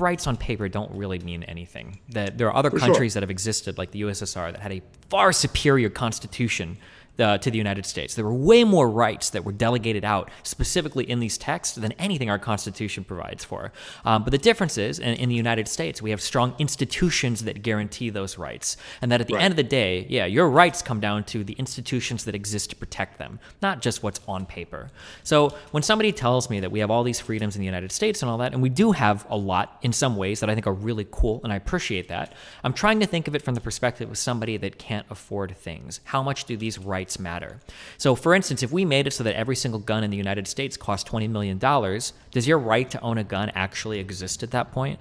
rights on paper don't really mean anything. That there are other For countries sure. that have existed, like the USSR, that had a far superior constitution uh, to the United States. There were way more rights that were delegated out specifically in these texts than anything our Constitution provides for. Um, but the difference is, in, in the United States, we have strong institutions that guarantee those rights. And that at the Right. end of the day, yeah, your rights come down to the institutions that exist to protect them, not just what's on paper. So when somebody tells me that we have all these freedoms in the United States and all that, and we do have a lot in some ways that I think are really cool, and I appreciate that, I'm trying to think of it from the perspective of somebody that can't afford things. How much do these rights matter? So, for instance, if we made it so that every single gun in the United States cost $20 million, does your right to own a gun actually exist at that point?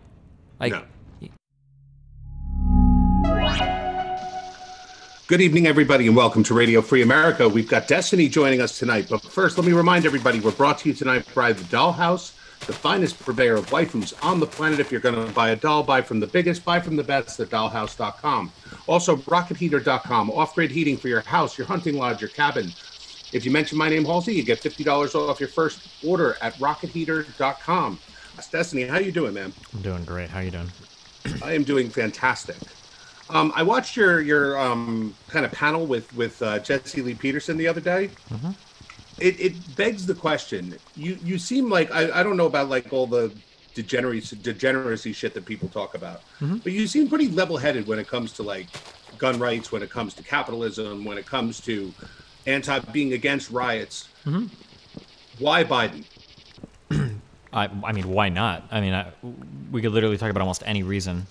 Like, No. Good evening, everybody, and welcome to Radio Free America. We've got Destiny joining us tonight. But first, let me remind everybody we're brought to you tonight by The Dollhouse, the finest purveyor of waifus on the planet. If you're going to buy a doll, buy from the biggest, buy from the best at dollhouse.com. Also, rocketheater.com, off grid heating for your house, your hunting lodge, your cabin. If you mention my name, Halsey, you get $50 off your first order at rocketheater.com. Destiny. How you doing, man? I'm doing great. How you doing? I am doing fantastic. Um, I watched your your um, kind of panel with with uh, Jesse Lee Peterson the other day. It, it begs the question. You you seem like I, I don't know about like all the degeneracy degeneracy shit that people talk about, but you seem pretty level headed when it comes to like gun rights, when it comes to capitalism, when it comes to anti being against riots. Why Biden? I, I mean, why not? I mean, I, we could literally talk about almost any reason.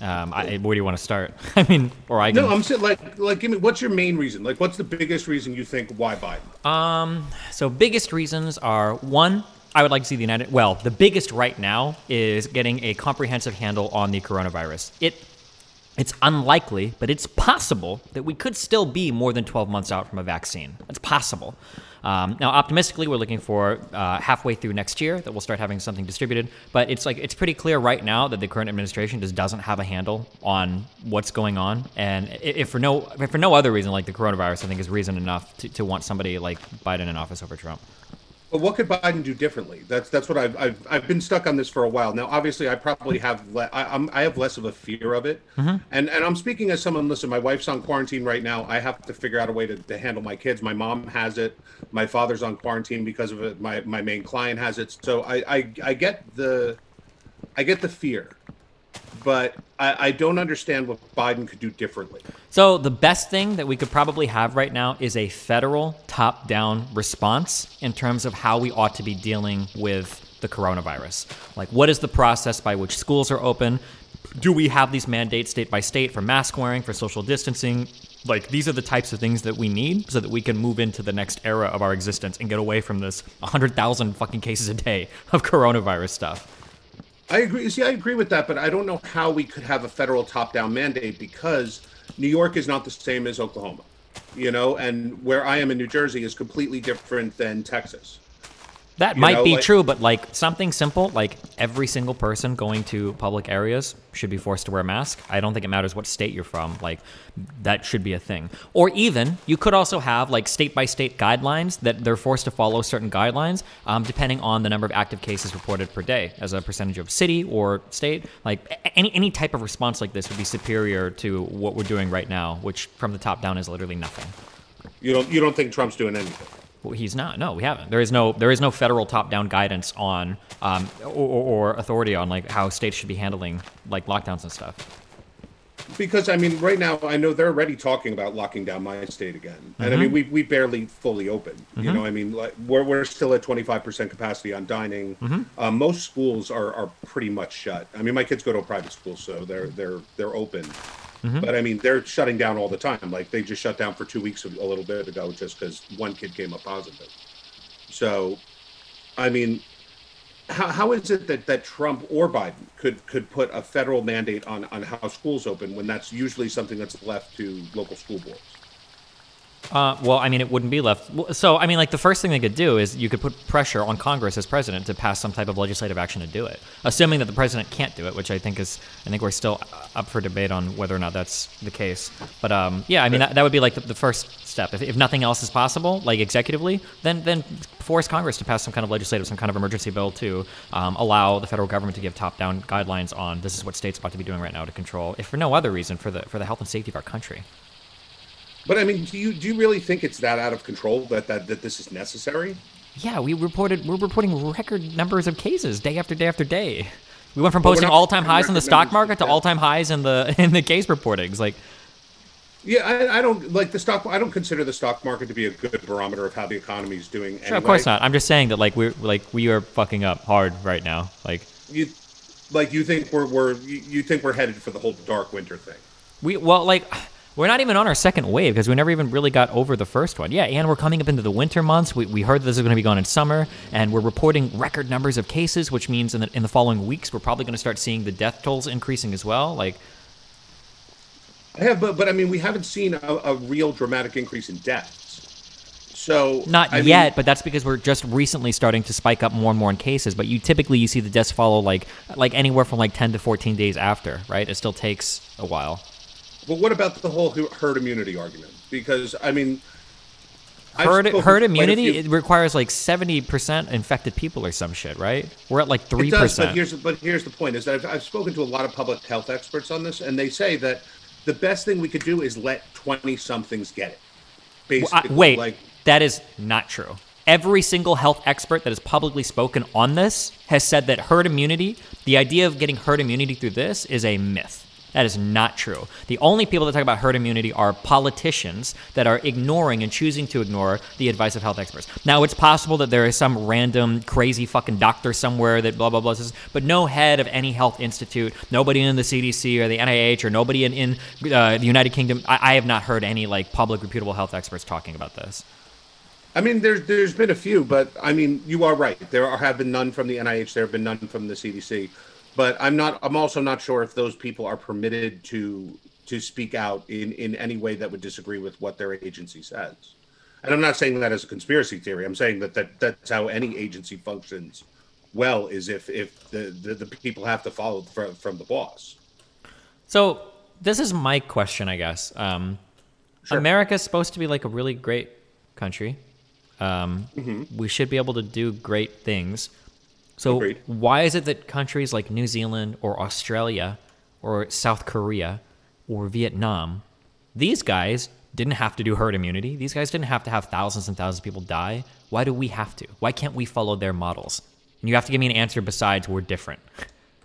Um, I, where do you want to start? I mean, or I can. No, I'm saying like like give me what's your main reason? Like what's the biggest reason you think why Biden? Um, so biggest reasons are one, I would like to see the United. Well, the biggest right now is getting a comprehensive handle on the coronavirus. It, it's unlikely, but it's possible that we could still be more than 12 months out from a vaccine. That's possible. Um, now, optimistically, we're looking for uh, halfway through next year that we'll start having something distributed. But it's like it's pretty clear right now that the current administration just doesn't have a handle on what's going on. And if for no if for no other reason, like the coronavirus, I think is reason enough to, to want somebody like Biden in office over Trump. But what could Biden do differently? That's that's what I've I've, I've been stuck on this for a while now. Obviously, I probably have le- I, I'm I have less of a fear of it, mm-hmm. and and I'm speaking as someone. Listen, my wife's on quarantine right now. I have to figure out a way to, to handle my kids. My mom has it. My father's on quarantine because of it. My my main client has it. So I I, I get the I get the fear, but I, I don't understand what Biden could do differently. So the best thing that we could probably have right now is a federal top-down response in terms of how we ought to be dealing with the coronavirus. Like what is the process by which schools are open? Do we have these mandates state by state for mask wearing, for social distancing? Like these are the types of things that we need so that we can move into the next era of our existence and get away from this 100,000 fucking cases a day of coronavirus stuff. I agree. See, I agree with that, but I don't know how we could have a federal top-down mandate because New York is not the same as Oklahoma, you know, and where I am in New Jersey is completely different than Texas. That You might know, be like- true, but like something simple, like every single person going to public areas should be forced to wear a mask. I don't think it matters what state you're from. Like that should be a thing. Or even you could also have like state by state guidelines that they're forced to follow certain guidelines, um, depending on the number of active cases reported per day as a percentage of city or state. Like any any type of response like this would be superior to what we're doing right now, which from the top down is literally nothing. You don't you don't think Trump's doing anything? He's not. No, we haven't. There is no there is no federal top-down guidance on um, or, or authority on like how states should be handling like lockdowns and stuff. Because I mean, right now I know they're already talking about locking down my state again, and I Mm-hmm. mean we we barely fully open. You know, I mean like we're we're still at twenty five percent capacity on dining. Mm-hmm. Uh, most schools are are pretty much shut. I mean, my kids go to a private school, so they're they're they're open. Mm-hmm. But I mean, they're shutting down all the time. Like they just shut down for two weeks a little bit ago, just because one kid came up positive. So, I mean, how, how is it that, that Trump or Biden could could put a federal mandate on, on how schools open when that's usually something that's left to local school boards? Uh, well, I mean, it wouldn't be left. So, I mean, like the first thing they could do is you could put pressure on Congress as president to pass some type of legislative action to do it, assuming that the president can't do it, which I think is, I think we're still up for debate on whether or not that's the case. But um, yeah, I mean, that, that would be like the, the first step. If, if nothing else is possible, like executively, then then force Congress to pass some kind of legislative, some kind of emergency bill to um, allow the federal government to give top-down guidelines on this is what states ought to be doing right now to control, if for no other reason, for the for the health and safety of our country. But I mean, do you do you really think it's that out of control that that, that this is necessary? Yeah, we reported we're reporting record numbers of cases day after day after day. We went from posting all-time highs in the stock market to all-time highs in the in the case reportings. Like, Yeah, I, I don't like the stock. I don't consider the stock market to be a good barometer of how the economy is doing. sure, of course not. I'm just saying that like we're like we are fucking up hard right now. Like You, like you think we're we're you think we're headed for the whole dark winter thing. we well like we're not even on our second wave because we never even really got over the first one. Yeah, and we're coming up into the winter months. We, we heard that this is going to be gone in summer, and we're reporting record numbers of cases, which means in the in the following weeks we're probably going to start seeing the death tolls increasing as well. Like I have, but but I mean, we haven't seen a, a real dramatic increase in deaths. So Not I mean, yet, but that's because we're just recently starting to spike up more and more in cases. But you typically you see the deaths follow like like anywhere from like ten to fourteen days after, right? It still takes a while. But what about the whole herd immunity argument? Because I mean, Herd herd to quite a immunity few- it requires like seventy percent infected people or some shit, right? We're at like three does, but percent. here's but here's the point: is that I've, I've spoken to a lot of public health experts on this, and they say that the best thing we could do is let twenty somethings get it. Uh, Basically, wait, like that is not true. Every single health expert that has publicly spoken on this has said that herd immunity, the idea of getting herd immunity through this, is a myth. That is not true. The only people that talk about herd immunity are politicians that are ignoring and choosing to ignore the advice of health experts. Now, it's possible that there is some random crazy fucking doctor somewhere that blah, blah, blah, says, but no head of any health institute, nobody in the CDC or the NIH or nobody in, in uh, the United Kingdom, I, I have not heard any like public reputable health experts talking about this. I mean, there's there's been a few, but I mean, you are right. There are, have been none from the NIH. There have been none from the CDC. But I'm not. I'm also not sure if those people are permitted to to speak out in in any way that would disagree with what their agency says. And I'm not saying that as a conspiracy theory. I'm saying that, that that's how any agency functions well is if if the the, the people have to follow from, from the boss. So this is my question, I guess. Um, Sure. America's supposed to be like a really great country. Um, Mm-hmm. We should be able to do great things. So Agreed. why is it that countries like New Zealand or Australia or South Korea or Vietnam, these guys didn't have to do herd immunity. These guys didn't have to have thousands and thousands of people die. Why do we have to? Why can't we follow their models? And you have to give me an answer besides we're different.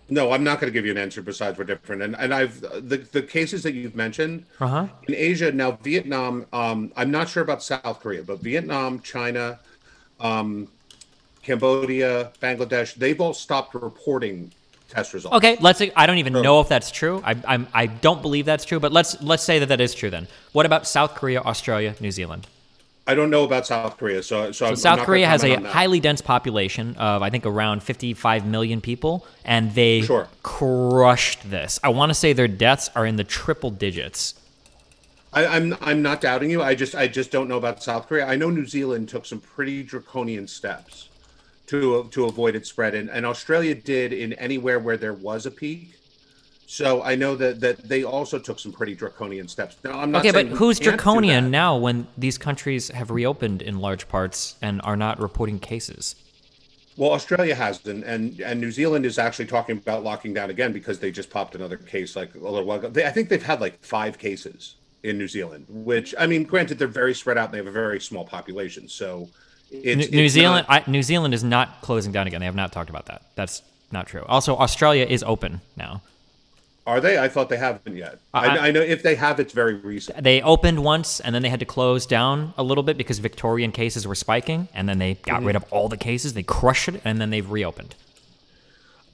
No, I'm not going to give you an answer besides we're different. And and I've the the cases that you've mentioned Uh-huh. in Asia now, Vietnam. Um, I'm not sure about South Korea, but Vietnam, China, um, Cambodia, Bangladesh, they've all stopped reporting test results. Okay, let's. I don't even know if that's true. I, I'm. I don't believe that's true. But let's let's say that that is true. Then, what about South Korea, Australia, New Zealand? I don't know about South Korea, so so, So South Korea has a comment on that. highly dense population of I think around 55 million people, and they Sure. crushed this. I want to say their deaths are in the triple digits. I, I'm I'm not doubting you. I just I just don't know about South Korea. I know New Zealand took some pretty draconian steps to to avoid its spread, and, and Australia did in anywhere where there was a peak. So I know that that they also took some pretty draconian steps. Now I'm not Okay, but who's draconian now when these countries have reopened in large parts and are not reporting cases? Well, Australia has, and, and and New Zealand is actually talking about locking down again because they just popped another case like a little while ago. They, I think they've had like five cases in New Zealand, which I mean, granted, they're very spread out and they have a very small population, so. It's, New, it's Zealand, not- I, New Zealand is not closing down again. They have not talked about that. That's not true. Also, Australia is open now. Are they? I thought they haven't yet. I- I, I know if they have, it's very recent. They opened once and then they had to close down a little bit because Victorian cases were spiking, and then they got hmm. rid of all the cases. They crushed it, and then they've reopened.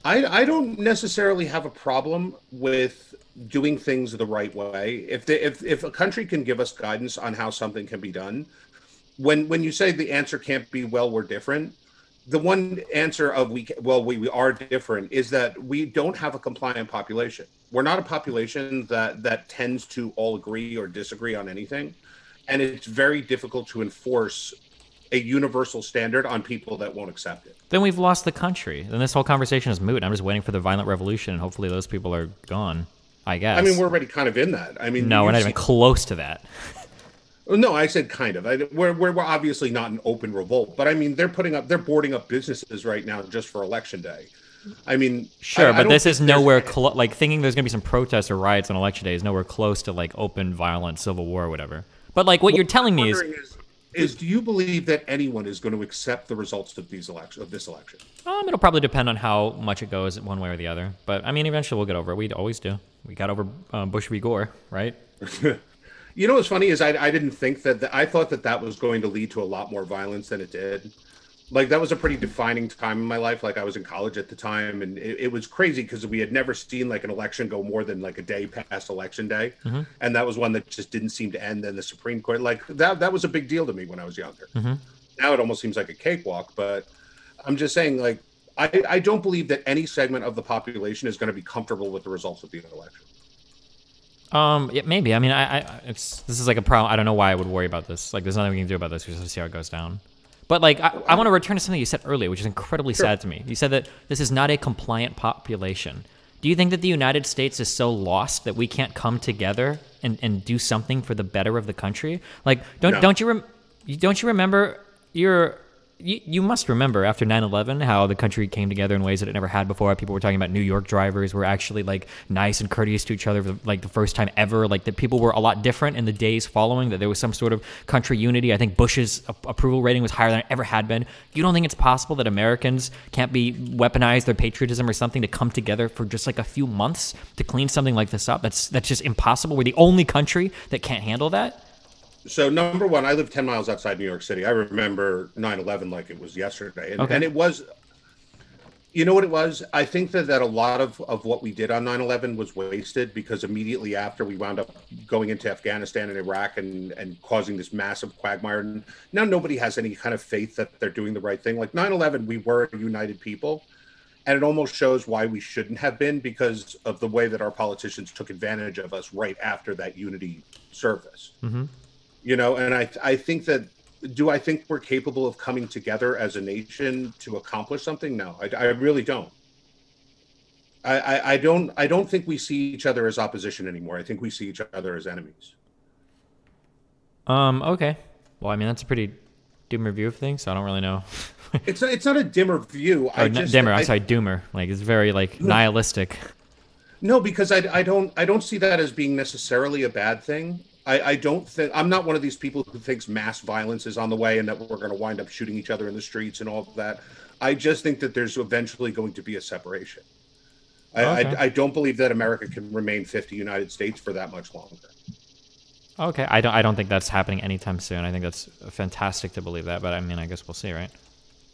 I, I don't necessarily have a problem with doing things the right way. If they, if if a country can give us guidance on how something can be done, when when you say the answer can't be well we're different, the one answer of we well we, we are different is that we don't have a compliant population. We're not a population that that tends to all agree or disagree on anything. and it's very difficult to enforce a universal standard on people that won't accept it. Then we've lost the country. Then this whole conversation is moot. I'm just waiting for the violent revolution, and hopefully those people are gone. I guess. I mean, we're already kind of in that. I mean, no, we're not even close to that. No, I said kind of. I, we're, we're we're obviously not an open revolt, but I mean, they're putting up, they're boarding up businesses right now just for election day. I mean, Sure, I- I but don't this is nowhere like thinking there's gonna be some protests or riots on election day is nowhere close to like open, violent civil war or whatever. But like what you're telling me is, is, is do you believe that anyone is going to accept the results of these elections of this election? um, it'll probably depend on how much it goes one way or the other. But I mean, eventually we'll get over it. We always do. We got over uh, Bush v. Gore, right? You know what's funny is I, I didn't think that the, I thought that that was going to lead to a lot more violence than it did. Like that was a pretty defining time in my life. Like I was in college at the time, and it, it was crazy because we had never seen like an election go more than like a day past election day, mm-hmm. and that was one that just didn't seem to end. Then the Supreme Court, like that, that was a big deal to me when I was younger. Mm-hmm. Now it almost seems like a cakewalk, but I'm just saying, like I, I don't believe that any segment of the population is going to be comfortable with the results of the election. Um, yeah, maybe. I mean, I, I, it's this is like a problem. I don't know why I would worry about this. Like, there's nothing we can do about this. We just have to see how it goes down. But like, I, I want to return to something you said earlier, which is incredibly sad to me. You said that this is not a compliant population. Do you think that the United States is so lost that we can't come together and, and do something for the better of the country? Like, don't No. don't you rem- you- don't you remember your you, you must remember after 9-11 how the country came together in ways that it never had before. People were talking about new york drivers were actually like nice and courteous to each other for like the first time ever. Like that people were a lot different in the days following that there was some sort of country unity. I think bush's approval rating was higher than it ever had been. You don't think it's possible that americans can't be weaponized their patriotism or something to come together for just like a few months to clean something like this up? That's that's just impossible. We're the only country that can't handle that So number one, I live 10 miles outside New York City. I remember 9-11 like it was yesterday. And, Okay. and it was, you know what it was? I think that, that a lot of, of what we did on 9-11 was wasted because immediately after we wound up going into Afghanistan and Iraq and, and causing this massive quagmire. And now nobody has any kind of faith that they're doing the right thing. Like 9-11, we were a united people. And it almost shows why we shouldn't have been because of the way that our politicians took advantage of us right after that unity service mm-hmm. You know and i i think that do i think we're capable of coming together as a nation to accomplish something? No i, I really don't. I, I i don't i don't think we see each other as opposition anymore. I think we see each other as enemies. Um okay. Well i mean that's a pretty dim review of things so i don't really know. It's not, it's not a dimmer view. Or i n- just dimmer i'm I- sorry doomer. Like it's very like nihilistic. No, because I, I don't I don't see that as being necessarily a bad thing. I, I don't think I'm not one of these people who thinks mass violence is on the way and that we're going to wind up shooting each other in the streets and all of that. I just think that there's eventually going to be a separation. I, Okay. I, I don't believe that America can remain 50 United States for that much longer. Okay, I don't. I don't think that's happening anytime soon. I think that's fantastic to believe that, but I mean, I guess we'll see, right?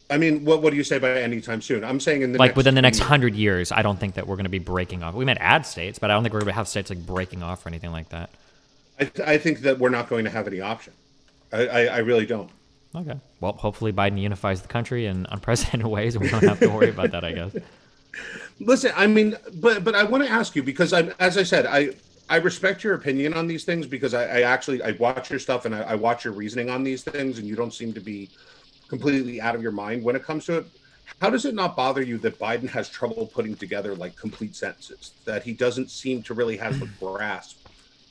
I mean, what what do you say by anytime soon? I'm saying in the Like within the next 10 years. hundred years, I don't think that we're going to be breaking off. We might add states, but I don't think we're going to have states like breaking off or anything like that. I, I think that we're not going to have any option. I, I, I really don't. Okay. Well, hopefully Biden unifies the country in unprecedented ways, and we don't have to worry about that. I guess. Listen, I mean, but but I want to ask you because I'm as I said, I I respect your opinion on these things because I, I actually I watch your stuff and I, I watch your reasoning on these things, and you don't seem to be completely out of your mind when it comes to it. How does it not bother you that Biden has trouble putting together like complete sentences? That he doesn't seem to really have a grasp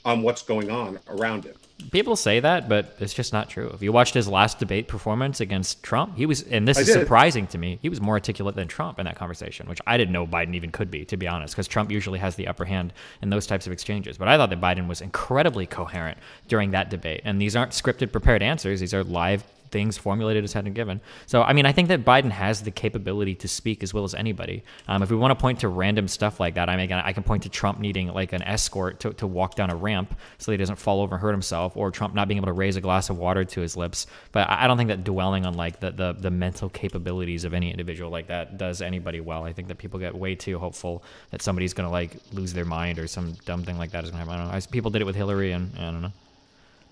on what's going on around him. People say that, but it's just not true. If you watched his last debate performance against Trump, he was, and this I is did. surprising to me, he was more articulate than Trump in that conversation, which I didn't know Biden even could be, to be honest, because Trump usually has the upper hand in those types of exchanges. But I thought that Biden was incredibly coherent during that debate. And these aren't scripted, prepared answers, these are live things formulated as had been given. So, I mean, I think that Biden has the capability to speak as well as anybody. Um, if we want to point to random stuff like that, I mean, I can point to Trump needing like an escort to, to walk down a ramp so he doesn't fall over and hurt himself, or Trump not being able to raise a glass of water to his lips. But I I don't think that dwelling on like the, the, the mental capabilities of any individual like that does anybody well. I think that people get way too hopeful that somebody's going to like lose their mind or some dumb thing like that is going to happen. I don't know. I, people did it with Hillary, and I don't know.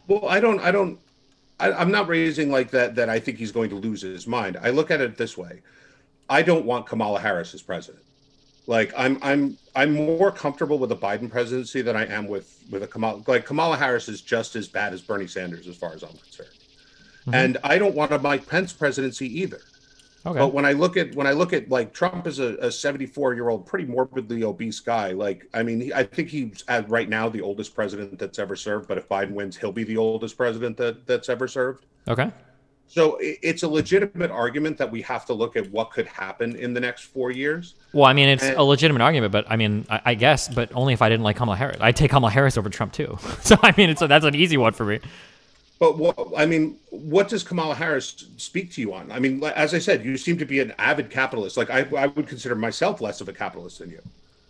Well, I don't. I don't. I, I'm not raising like that. That I think he's going to lose his mind. I look at it this way: I don't want Kamala Harris as president. Like I'm I'm I'm more comfortable with a Biden presidency than I am with with a Kamala. Like Kamala Harris is just as bad as Bernie Sanders as far as I'm concerned. Mm-hmm. And I don't want a Mike Pence presidency either. Okay. But when I look at when I look at like Trump is a 74 year old, pretty morbidly obese guy. Like I mean, he, I think he's at right now the oldest president that's ever served. But if Biden wins, he'll be the oldest president that that's ever served. Okay. So it's a legitimate argument that we have to look at what could happen in the next four years. Well, I mean, it's and, a legitimate argument, but I mean, I, I, guess, but only if I didn't like Kamala Harris. I'd take Kamala Harris over Trump too. so I mean, it's a, that's an easy one for me. But what I mean, what does Kamala Harris speak to you on? I mean, as I said, you seem to be an avid capitalist. Like I, I would consider myself less of a capitalist than you.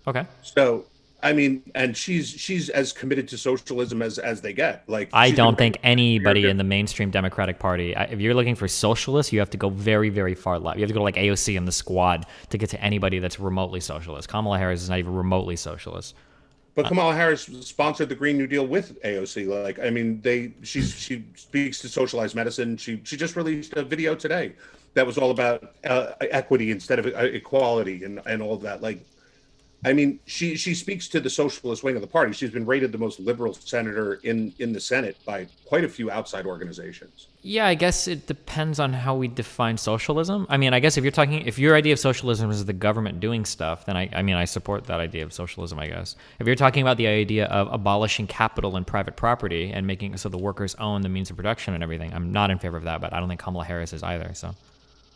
Okay. So I mean, and she's she's as committed to socialism as as they get. Like I don't think anybody in the mainstream Democratic Party. If you're looking for socialists, you have to go very very far left. You have to go to like AOC and the Squad to get to anybody that's remotely socialist. Kamala Harris is not even remotely socialist. But Kamala Harris sponsored the Green New Deal with AOC. Like, I mean, they she's she speaks to socialized medicine. She she just released a video today that was all about uh, equity instead of uh, equality and and all that. Like, I mean, she she speaks to the socialist wing of the party. She's been rated the most liberal senator in in the Senate by quite a few outside organizations. Yeah, I guess it depends on how we define socialism. I mean, I guess if you're talking, if your idea of socialism is the government doing stuff, then I, I mean, I support that idea of socialism. I guess if you're talking about the idea of abolishing capital and private property and making so the workers own the means of production and everything, I'm not in favor of that. But I don't think Kamala Harris is either. So.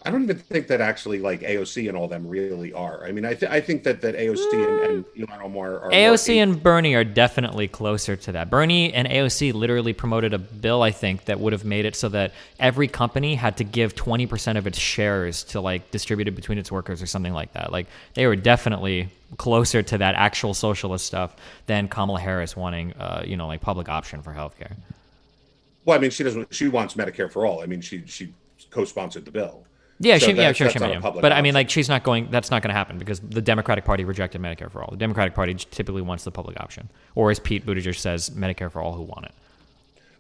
I don't even think that actually like AOC and all them really are. I mean, I, th- I think that that AOC and, and Ilhan Omar are AOC and Bernie are definitely closer to that. Bernie and AOC literally promoted a bill, I think, that would have made it so that every company had to give 20% of its shares to like distribute it between its workers or something like that. Like they were definitely closer to that actual socialist stuff than Kamala Harris wanting, uh, you know, like public option for healthcare. Well, I mean, she doesn't. She wants Medicare for all. I mean, she she co-sponsored the bill. Yeah, so she, yeah, sure, she may. But option. I mean, like, she's not going. That's not going to happen because the Democratic Party rejected Medicare for all. The Democratic Party typically wants the public option, or as Pete Buttigieg says, Medicare for all who want it.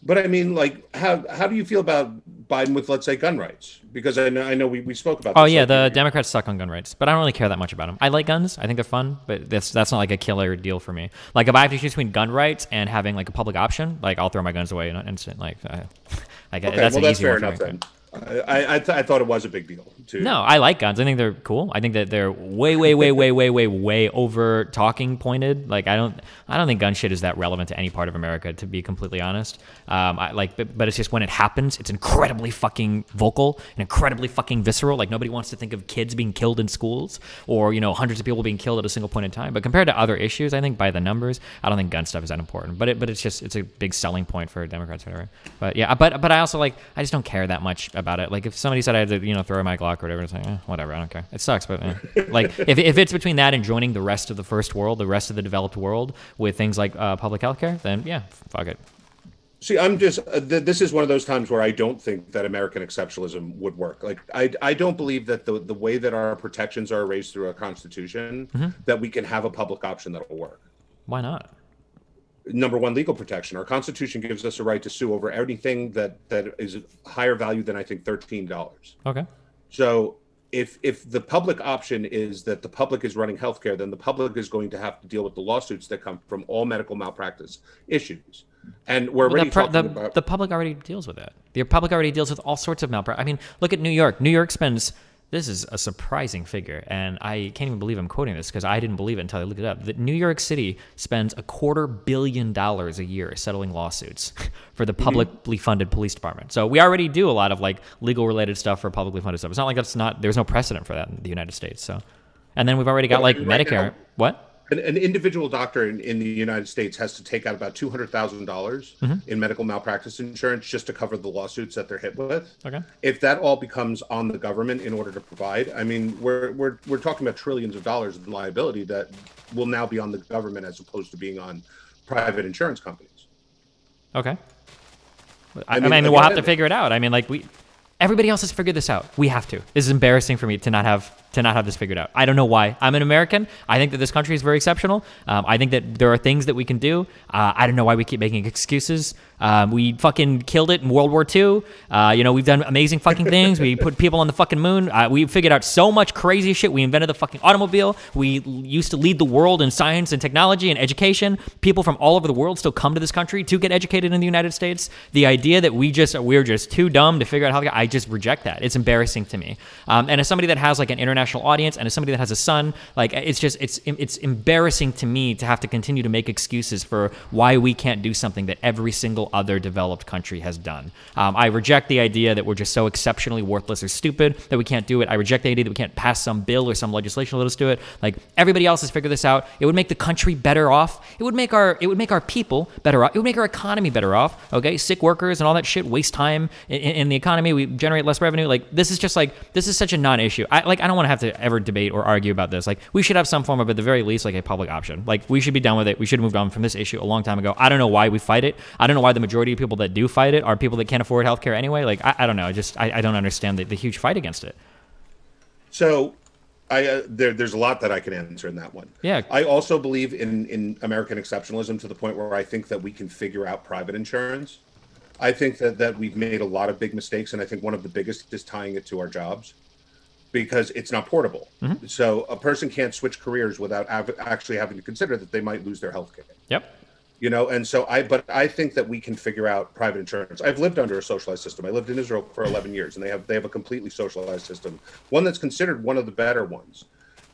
But I mean, like, how how do you feel about Biden with, let's say, gun rights? Because I know I know we, we spoke about. Oh yeah, the Democrats suck on gun rights, but I don't really care that much about them. I like guns. I think they're fun, but that's that's not like a killer deal for me. Like, if I have to choose between gun rights and having like a public option, like I'll throw my guns away in an instant. Like, uh, like okay, that's well, an that's easy fair enough then. I I, th- I, thought it was a big deal too. No, I like guns. I think they're cool. I think that they're way, way, way, way, way, way, way over talking pointed. Like I don't, I don't think gun shit is that relevant to any part of America, to be completely honest. Um, I like, but, but it's just when it happens, it's incredibly fucking vocal and incredibly fucking visceral. Like nobody wants to think of kids being killed in schools or you know hundreds of people being killed at a single point in time. But compared to other issues, I think by the numbers, I don't think gun stuff is that important. But it, but it's just it's a big selling point for Democrats, whatever. But yeah, but but I also like I just don't care that much about it. Like if somebody said I had to, you know, throw my Glock or whatever, it's like, eh, whatever, I don't care. It sucks, but eh. like if, if it's between that and joining the rest of the first world, the rest of the developed world with things like uh, public health care, then yeah, fuck it. See, I'm just. Uh, th- this is one of those times where I don't think that American exceptionalism would work. Like, I, I don't believe that the the way that our protections are raised through a constitution, mm-hmm. that we can have a public option that'll work. Why not? Number one legal protection. Our constitution gives us a right to sue over anything that that is higher value than i think $13 okay. So if if the public option is that the public is running healthcare then the public is going to have to deal with the lawsuits that come from all medical malpractice issues. And we're already well, the, talking the, about the public already deals with that the public already deals with all sorts of malpractice i mean look at new york. New york spends this is a surprising figure, and I can't even believe I'm quoting this because I didn't believe it until I looked it up. That New York City spends a quarter billion dollars a year settling lawsuits for the mm-hmm. publicly funded police department. So we already do a lot of like legal related stuff for publicly funded stuff. It's not like that's not there's no precedent for that in the United States. So, and then we've already got like Medicare. what? An, an individual doctor in, in, the United States has to take out about two hundred thousand dollars mm-hmm. in medical malpractice insurance just to cover the lawsuits that they're hit with. Okay. If that all becomes on the government in order to provide, I mean, we're we're we're talking about trillions of dollars in liability that will now be on the government as opposed to being on private insurance companies. Okay. I, I mean, I mean we'll have to figure it out. I mean, like we, everybody else has figured this out. We have to. This is embarrassing for me to not have to not have this figured out. I don't know why. I'm an American. I think that this country is very exceptional. Um, I think that there are things that we can do. Uh, I don't know why we keep making excuses. Um, we fucking killed it in World War II. Uh, you know, we've done amazing fucking things. we put people on the fucking moon. Uh, we figured out so much crazy shit. We invented the fucking automobile. We used to lead the world in science and technology and education. People from all over the world still come to this country to get educated in the United States. The idea that we just we're just too dumb to figure out how to, I just reject that. It's embarrassing to me. Um, and as somebody that has like an international audience, and as somebody that has a son, like it's just it's it's embarrassing to me to have to continue to make excuses for why we can't do something that every single other developed country has done. Um, I reject the idea that we're just so exceptionally worthless or stupid that we can't do it. I reject the idea that we can't pass some bill or some legislation to let us do it. Like everybody else has figured this out. It would make the country better off. It would make our it would make our people better off. It would make our economy better off. Okay, sick workers and all that shit waste time in, in the economy. We generate less revenue. Like this is just like this is such a non-issue. I like I don't want to have to ever debate or argue about this. Like we should have some form of at the very least like a public option. Like we should be done with it. We should have moved on from this issue a long time ago. I don't know why we fight it. I don't know why the majority of people that do fight it are people that can't afford healthcare anyway. Like I, I don't know. I just I, I don't understand the, the huge fight against it. So I uh, there, there's a lot that I can answer in that one. Yeah. I also believe in in American exceptionalism to the point where I think that we can figure out private insurance. I think that that we've made a lot of big mistakes, and I think one of the biggest is tying it to our jobs because it's not portable. Mm-hmm. So a person can't switch careers without av- actually having to consider that they might lose their health care. Yep you know and so i but i think that we can figure out private insurance i've lived under a socialized system i lived in israel for 11 years and they have they have a completely socialized system one that's considered one of the better ones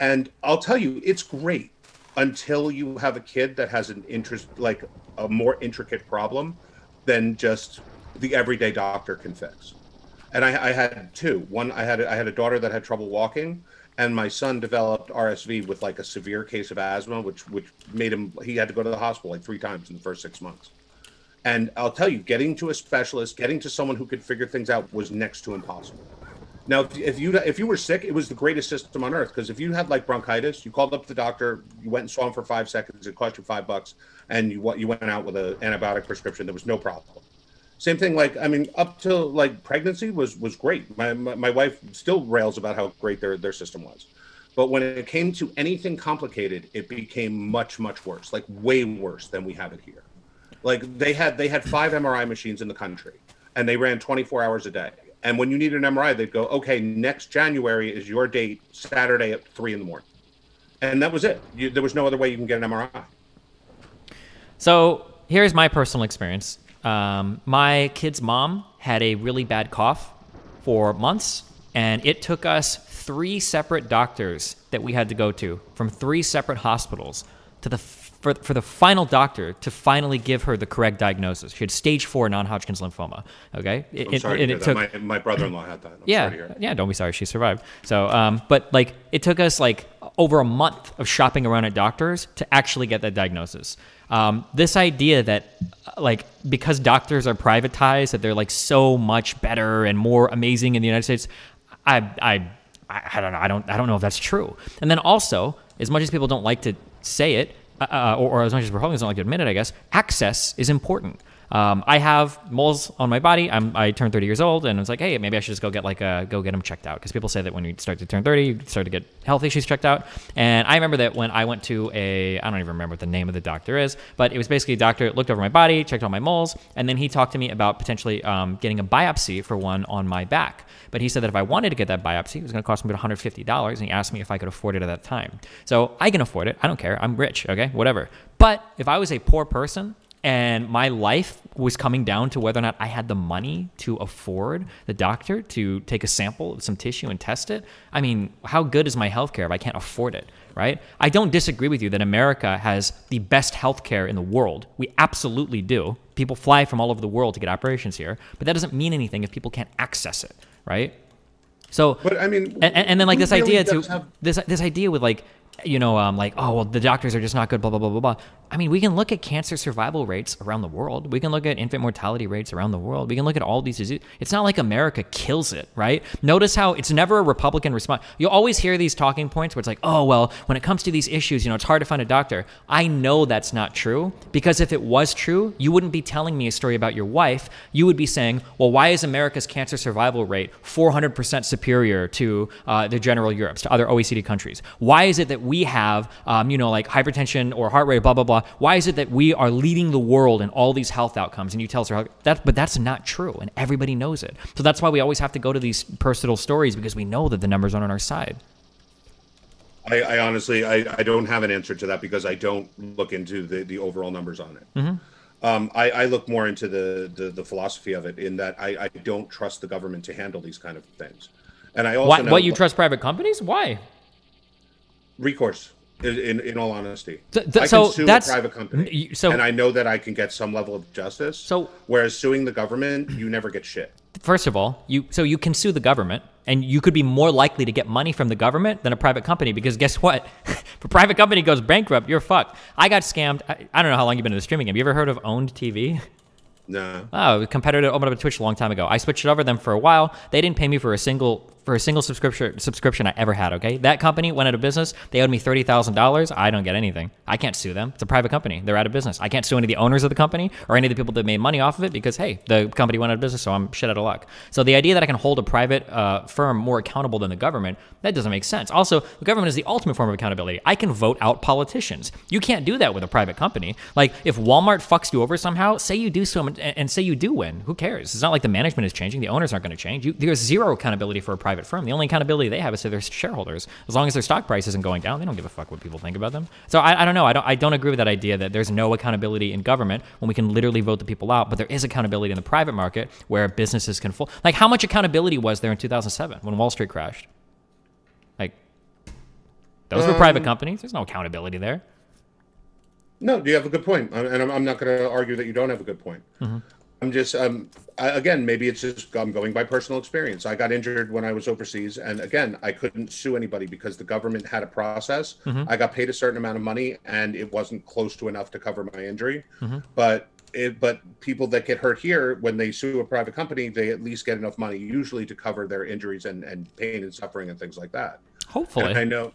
and i'll tell you it's great until you have a kid that has an interest like a more intricate problem than just the everyday doctor can fix and I, I had two one i had i had a daughter that had trouble walking and my son developed RSV with like a severe case of asthma, which which made him he had to go to the hospital like three times in the first six months. And I'll tell you, getting to a specialist, getting to someone who could figure things out was next to impossible. Now, if, you if you were sick, it was the greatest system on earth because if you had like bronchitis, you called up the doctor, you went and saw him for five seconds, it cost you five bucks, and you what you went out with an antibiotic prescription. There was no problem. Same thing, like I mean, up till like pregnancy was was great. My, my, my wife still rails about how great their their system was, but when it came to anything complicated, it became much much worse, like way worse than we have it here. Like they had they had five MRI machines in the country, and they ran 24 hours a day. And when you need an MRI, they'd go, okay, next January is your date, Saturday at three in the morning, and that was it. You, there was no other way you can get an MRI. So here's my personal experience um, my kid's mom had a really bad cough for months, and it took us three separate doctors that we had to go to from three separate hospitals to the for, for the final doctor to finally give her the correct diagnosis. She had stage four non-Hodgkin's lymphoma. Okay, it, I'm sorry it, it took, my, my, brother-in-law had that. I'm yeah, yeah. Don't be sorry. She survived. So, um, but like it took us like over a month of shopping around at doctors to actually get that diagnosis. Um, this idea that like because doctors are privatized that they're like so much better and more amazing in the United States, I I I don't know. I don't I don't know if that's true. And then also, as much as people don't like to say it, uh, uh or, or, as much as Republicans don't like to admit it, I guess access is important. Um, I have moles on my body. I'm, I turned 30 years old, and it's like, hey, maybe I should just go get like a, go get them checked out because people say that when you start to turn 30, you start to get health issues checked out. And I remember that when I went to a, I don't even remember what the name of the doctor is, but it was basically a doctor looked over my body, checked all my moles, and then he talked to me about potentially um, getting a biopsy for one on my back. But he said that if I wanted to get that biopsy, it was going to cost me about $150, and he asked me if I could afford it at that time. So I can afford it. I don't care. I'm rich. Okay, whatever. But if I was a poor person and my life was coming down to whether or not I had the money to afford the doctor to take a sample of some tissue and test it. I mean, how good is my healthcare if I can't afford it, right? I don't disagree with you that America has the best healthcare in the world. We absolutely do. People fly from all over the world to get operations here, but that doesn't mean anything if people can't access it, right? So, but I mean, and, and then like this idea to have... this this idea with like you know, um, like, oh, well, the doctors are just not good, blah, blah, blah, blah, blah. I mean, we can look at cancer survival rates around the world. We can look at infant mortality rates around the world. We can look at all these diseases. It's not like America kills it, right? Notice how it's never a Republican response. You'll always hear these talking points where it's like, oh, well, when it comes to these issues, you know, it's hard to find a doctor. I know that's not true because if it was true, you wouldn't be telling me a story about your wife. You would be saying, well, why is America's cancer survival rate 400% superior to uh, the general Europe's, to other OECD countries? Why is it that we have, um, you know, like hypertension or heart rate, blah, blah, blah? Why is it that we are leading the world in all these health outcomes? And you tell us that, but that's not true, and everybody knows it. So that's why we always have to go to these personal stories because we know that the numbers aren't on our side. I, I honestly, I, I don't have an answer to that because I don't look into the, the overall numbers on it. Mm-hmm. Um, I, I, look more into the, the, the philosophy of it in that I, I, don't trust the government to handle these kind of things. And I also what, what you trust private companies? Why? Recourse. In, in all honesty, th- th- I so sue that's a private company, so and I know that I can get some level of justice. So, whereas suing the government, you never get shit. First of all, you so you can sue the government, and you could be more likely to get money from the government than a private company because guess what? if a private company goes bankrupt, you're fucked. I got scammed. I, I don't know how long you've been in the streaming game. You ever heard of Own3D TV? No. Oh, a competitor opened up a Twitch a long time ago. I switched it over them for a while. They didn't pay me for a single for a single subscription subscription I ever had. Okay, that company went out of business. They owed me thirty thousand dollars. I don't get anything. I can't sue them. It's a private company. They're out of business. I can't sue any of the owners of the company or any of the people that made money off of it because hey, the company went out of business, so I'm shit out of luck. So the idea that I can hold a private uh, firm more accountable than the government that doesn't make sense. Also, the government is the ultimate form of accountability. I can vote out politicians. You can't do that with a private company. Like if Walmart fucks you over somehow, say you do so and, and say you do win. Who cares? It's not like the management is changing. The owners aren't going to change. You, there's zero accountability for a private firm. The only accountability they have is to their shareholders. As long as their stock price isn't going down, they don't give a fuck what people think about them. So I, I don't know. I don't, I don't agree with that idea that there's no accountability in government when we can literally vote the people out, but there is accountability in the private market where businesses can full. Like, how much accountability was there in 2007 when Wall Street crashed? Like, those um, were private um, companies. There's no accountability there. No, do you have a good point? and I'm, I'm not going to argue that you don't have a good point. Mm-hmm. I'm just um I, again maybe it's just I'm going by personal experience. I got injured when I was overseas, and again I couldn't sue anybody because the government had a process. Mm-hmm. I got paid a certain amount of money, and it wasn't close to enough to cover my injury. Mm-hmm. But it, but people that get hurt here when they sue a private company, they at least get enough money usually to cover their injuries and and pain and suffering and things like that. Hopefully, and I know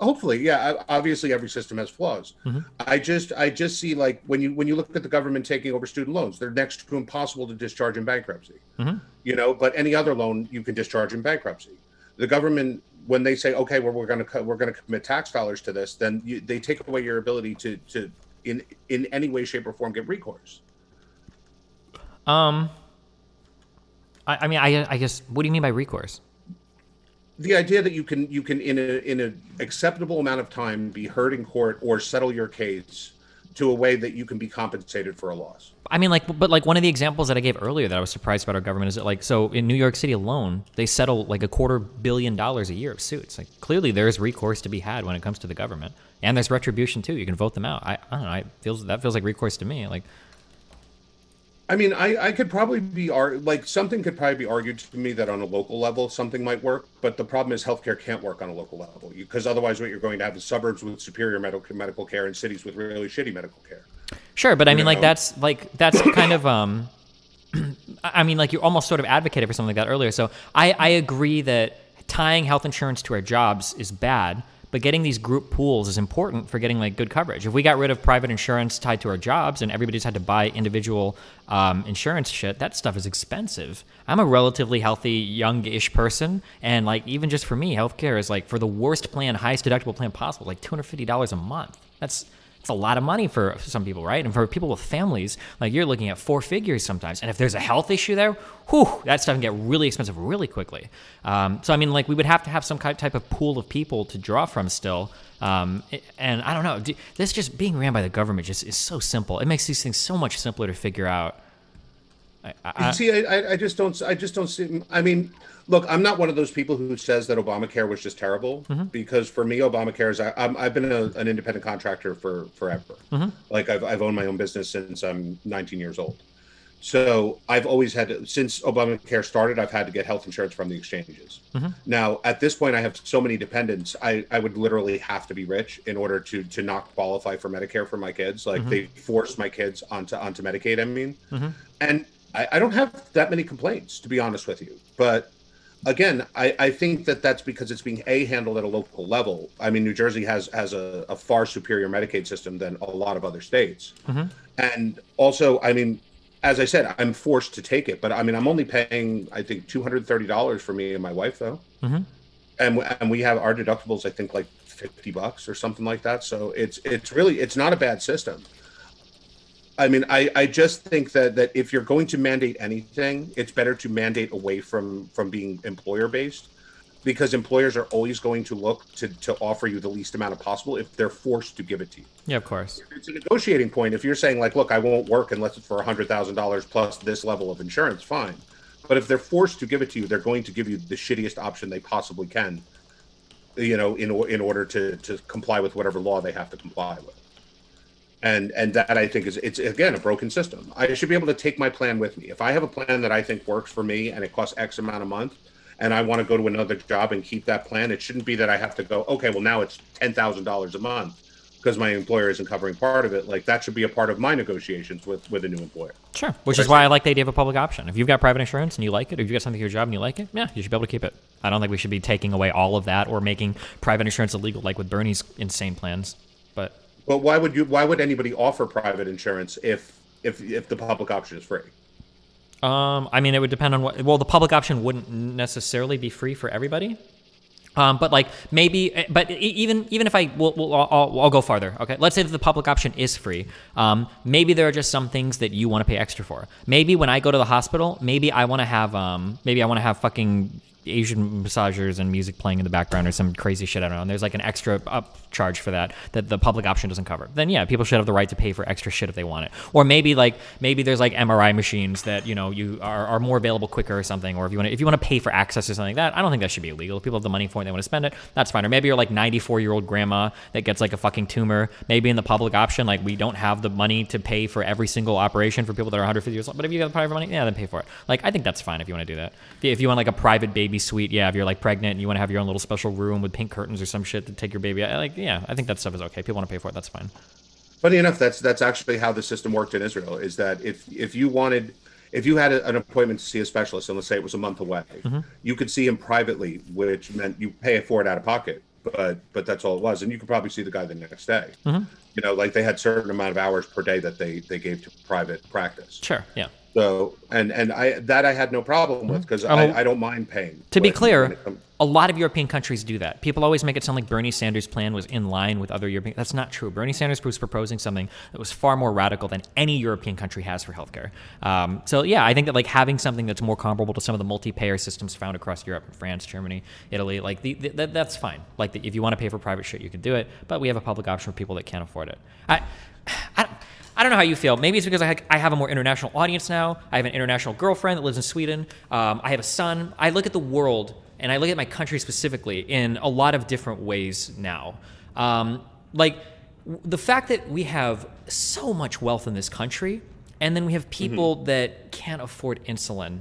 hopefully yeah obviously every system has flaws. Mm-hmm. i just i just see like when you when you look at the government taking over student loans they're next to impossible to discharge in bankruptcy. Mm-hmm. you know but any other loan you can discharge in bankruptcy. The government when they say okay well we're going to we're going to commit tax dollars to this then you, they take away your ability to to in in any way shape or form get recourse. Um i, I mean I, I guess what do you mean by recourse the idea that you can you can in a in an acceptable amount of time be heard in court or settle your case to a way that you can be compensated for a loss. I mean, like, but like one of the examples that I gave earlier that I was surprised about our government is that, like, so in New York City alone, they settle like a quarter billion dollars a year of suits. Like, clearly there is recourse to be had when it comes to the government, and there's retribution too. You can vote them out. I, I don't know. I feels that feels like recourse to me. Like, I mean, I, I could probably be ar- like something could probably be argued to me that on a local level something might work, but the problem is healthcare can't work on a local level because otherwise, what you're going to have is suburbs with superior medical medical care and cities with really shitty medical care. Sure, but I mean, know? like that's like that's kind of um, I mean, like you almost sort of advocated for something like that earlier. So I I agree that tying health insurance to our jobs is bad but getting these group pools is important for getting like good coverage. If we got rid of private insurance tied to our jobs and everybody just had to buy individual um, insurance shit, that stuff is expensive. I'm a relatively healthy, young-ish person, and like even just for me, healthcare is like for the worst plan, highest deductible plan possible, like $250 a month. That's it's a lot of money for some people, right? And for people with families, like you're looking at four figures sometimes. And if there's a health issue there, whew, that stuff can get really expensive really quickly. Um, so I mean, like we would have to have some type of pool of people to draw from still. Um, and I don't know, this just being ran by the government just is so simple. It makes these things so much simpler to figure out. I, I, see, I, I just don't, I just don't see. I mean, look, I'm not one of those people who says that Obamacare was just terrible mm-hmm. because for me, Obamacare is I, i have been a, an independent contractor for forever. Mm-hmm. Like I've, I've owned my own business since I'm 19 years old. So I've always had to, since Obamacare started, I've had to get health insurance from the exchanges. Mm-hmm. Now, at this point, I have so many dependents. I, I would literally have to be rich in order to to not qualify for Medicare for my kids. Like Mm-hmm. they force my kids onto onto Medicaid. I mean, Mhm. and I, I don't have that many complaints to be honest with you. But again, I, I think that that's because it's being a handled at a local level. I mean, New Jersey has has a, a far superior Medicaid system than a lot of other states, Mhm. and also, I mean, as I said, I'm forced to take it, but I mean, I'm only paying I think two hundred thirty dollars for me and my wife though, Mhm. and and we have our deductibles I think like fifty bucks or something like that. So it's it's really it's not a bad system. I mean, I, I just think that that if you're going to mandate anything, it's better to mandate away from from being employer based, because employers are always going to look to to offer you the least amount of possible if they're forced to give it to you. Yeah, of course. It's a negotiating point. If you're saying like, look, I won't work unless it's for a hundred thousand dollars plus this level of insurance, fine. But if they're forced to give it to you, they're going to give you the shittiest option they possibly can. You know, in in order to to comply with whatever law they have to comply with. And and that I think is it's again a broken system. I should be able to take my plan with me. If I have a plan that I think works for me and it costs X amount a month, and I want to go to another job and keep that plan, it shouldn't be that I have to go. Okay, well now it's ten thousand dollars a month because my employer isn't covering part of it. Like that should be a part of my negotiations with with a new employer. Sure. Which is why I like the idea of a public option. If you've got private insurance and you like it, or if you've got something for your job and you like it, yeah, you should be able to keep it. I don't think we should be taking away all of that or making private insurance illegal like with Bernie's insane plans. But But why would you? Why would anybody offer private insurance if if if the public option is free? Um, I mean, it would depend on what. Well, the public option wouldn't necessarily be free for everybody. Um, but like maybe, eh, but even even if I, will I'll, I'll, I'll go farther. Okay, let's say that the public option is free. Um, maybe there are just some things that you want to pay extra for. Maybe when I go to the hospital, maybe I want to have, um, maybe I want to have fucking Asian massagers and music playing in the background or some crazy shit. I don't know. And there's like an extra upcharge for that that the public option doesn't cover. Then yeah, people should have the right to pay for extra shit if they want it. Or maybe like maybe there's like MRI machines that you know you are, are more available quicker or something. Or if you want to if you want to pay for access or something like that, I don't think that should be illegal. If people have the money for it, and they want to spend it. That's fine. Or maybe you're like 94 year old grandma that gets like a fucking tumor. Maybe in the public option, like we don't have the money to pay for every single operation for people that are 150 years old. But if you got the private money, yeah, then pay for it. Like I think that's fine if you want to do that. If you want like a private baby suite, yeah. If you're like pregnant and you want to have your own little special room with pink curtains or some shit to take your baby, out, like yeah, I think that stuff is okay. People want to pay for it, that's fine. Funny enough, that's that's actually how the system worked in Israel. Is that if if you wanted, if you had a, an appointment to see a specialist, and let's say it was a month away, mm-hmm. you could see him privately, which meant you pay for it out of pocket. But but that's all it was, and you could probably see the guy the next day. Mm-hmm. You know, like they had certain amount of hours per day that they they gave to private practice. Sure, yeah. So and and I that I had no problem with because Oh. I, I don't mind paying. To be clear, when it comes- a lot of European countries do that. People always make it sound like Bernie Sanders' plan was in line with other European. That's not true. Bernie Sanders was proposing something that was far more radical than any European country has for healthcare. Um, so yeah, I think that like having something that's more comparable to some of the multi-payer systems found across Europe, France, Germany, Italy, like the, the, that, that's fine. Like the, if you want to pay for private shit, you can do it. But we have a public option for people that can't afford it. I, I don't- know how you feel. Maybe it's because I, I have a more international audience now. I have an international girlfriend that lives in Sweden. Um, I have a son. I look at the world and I look at my country specifically in a lot of different ways now. Um, like w- the fact that we have so much wealth in this country, and then we have people that can't afford insulin.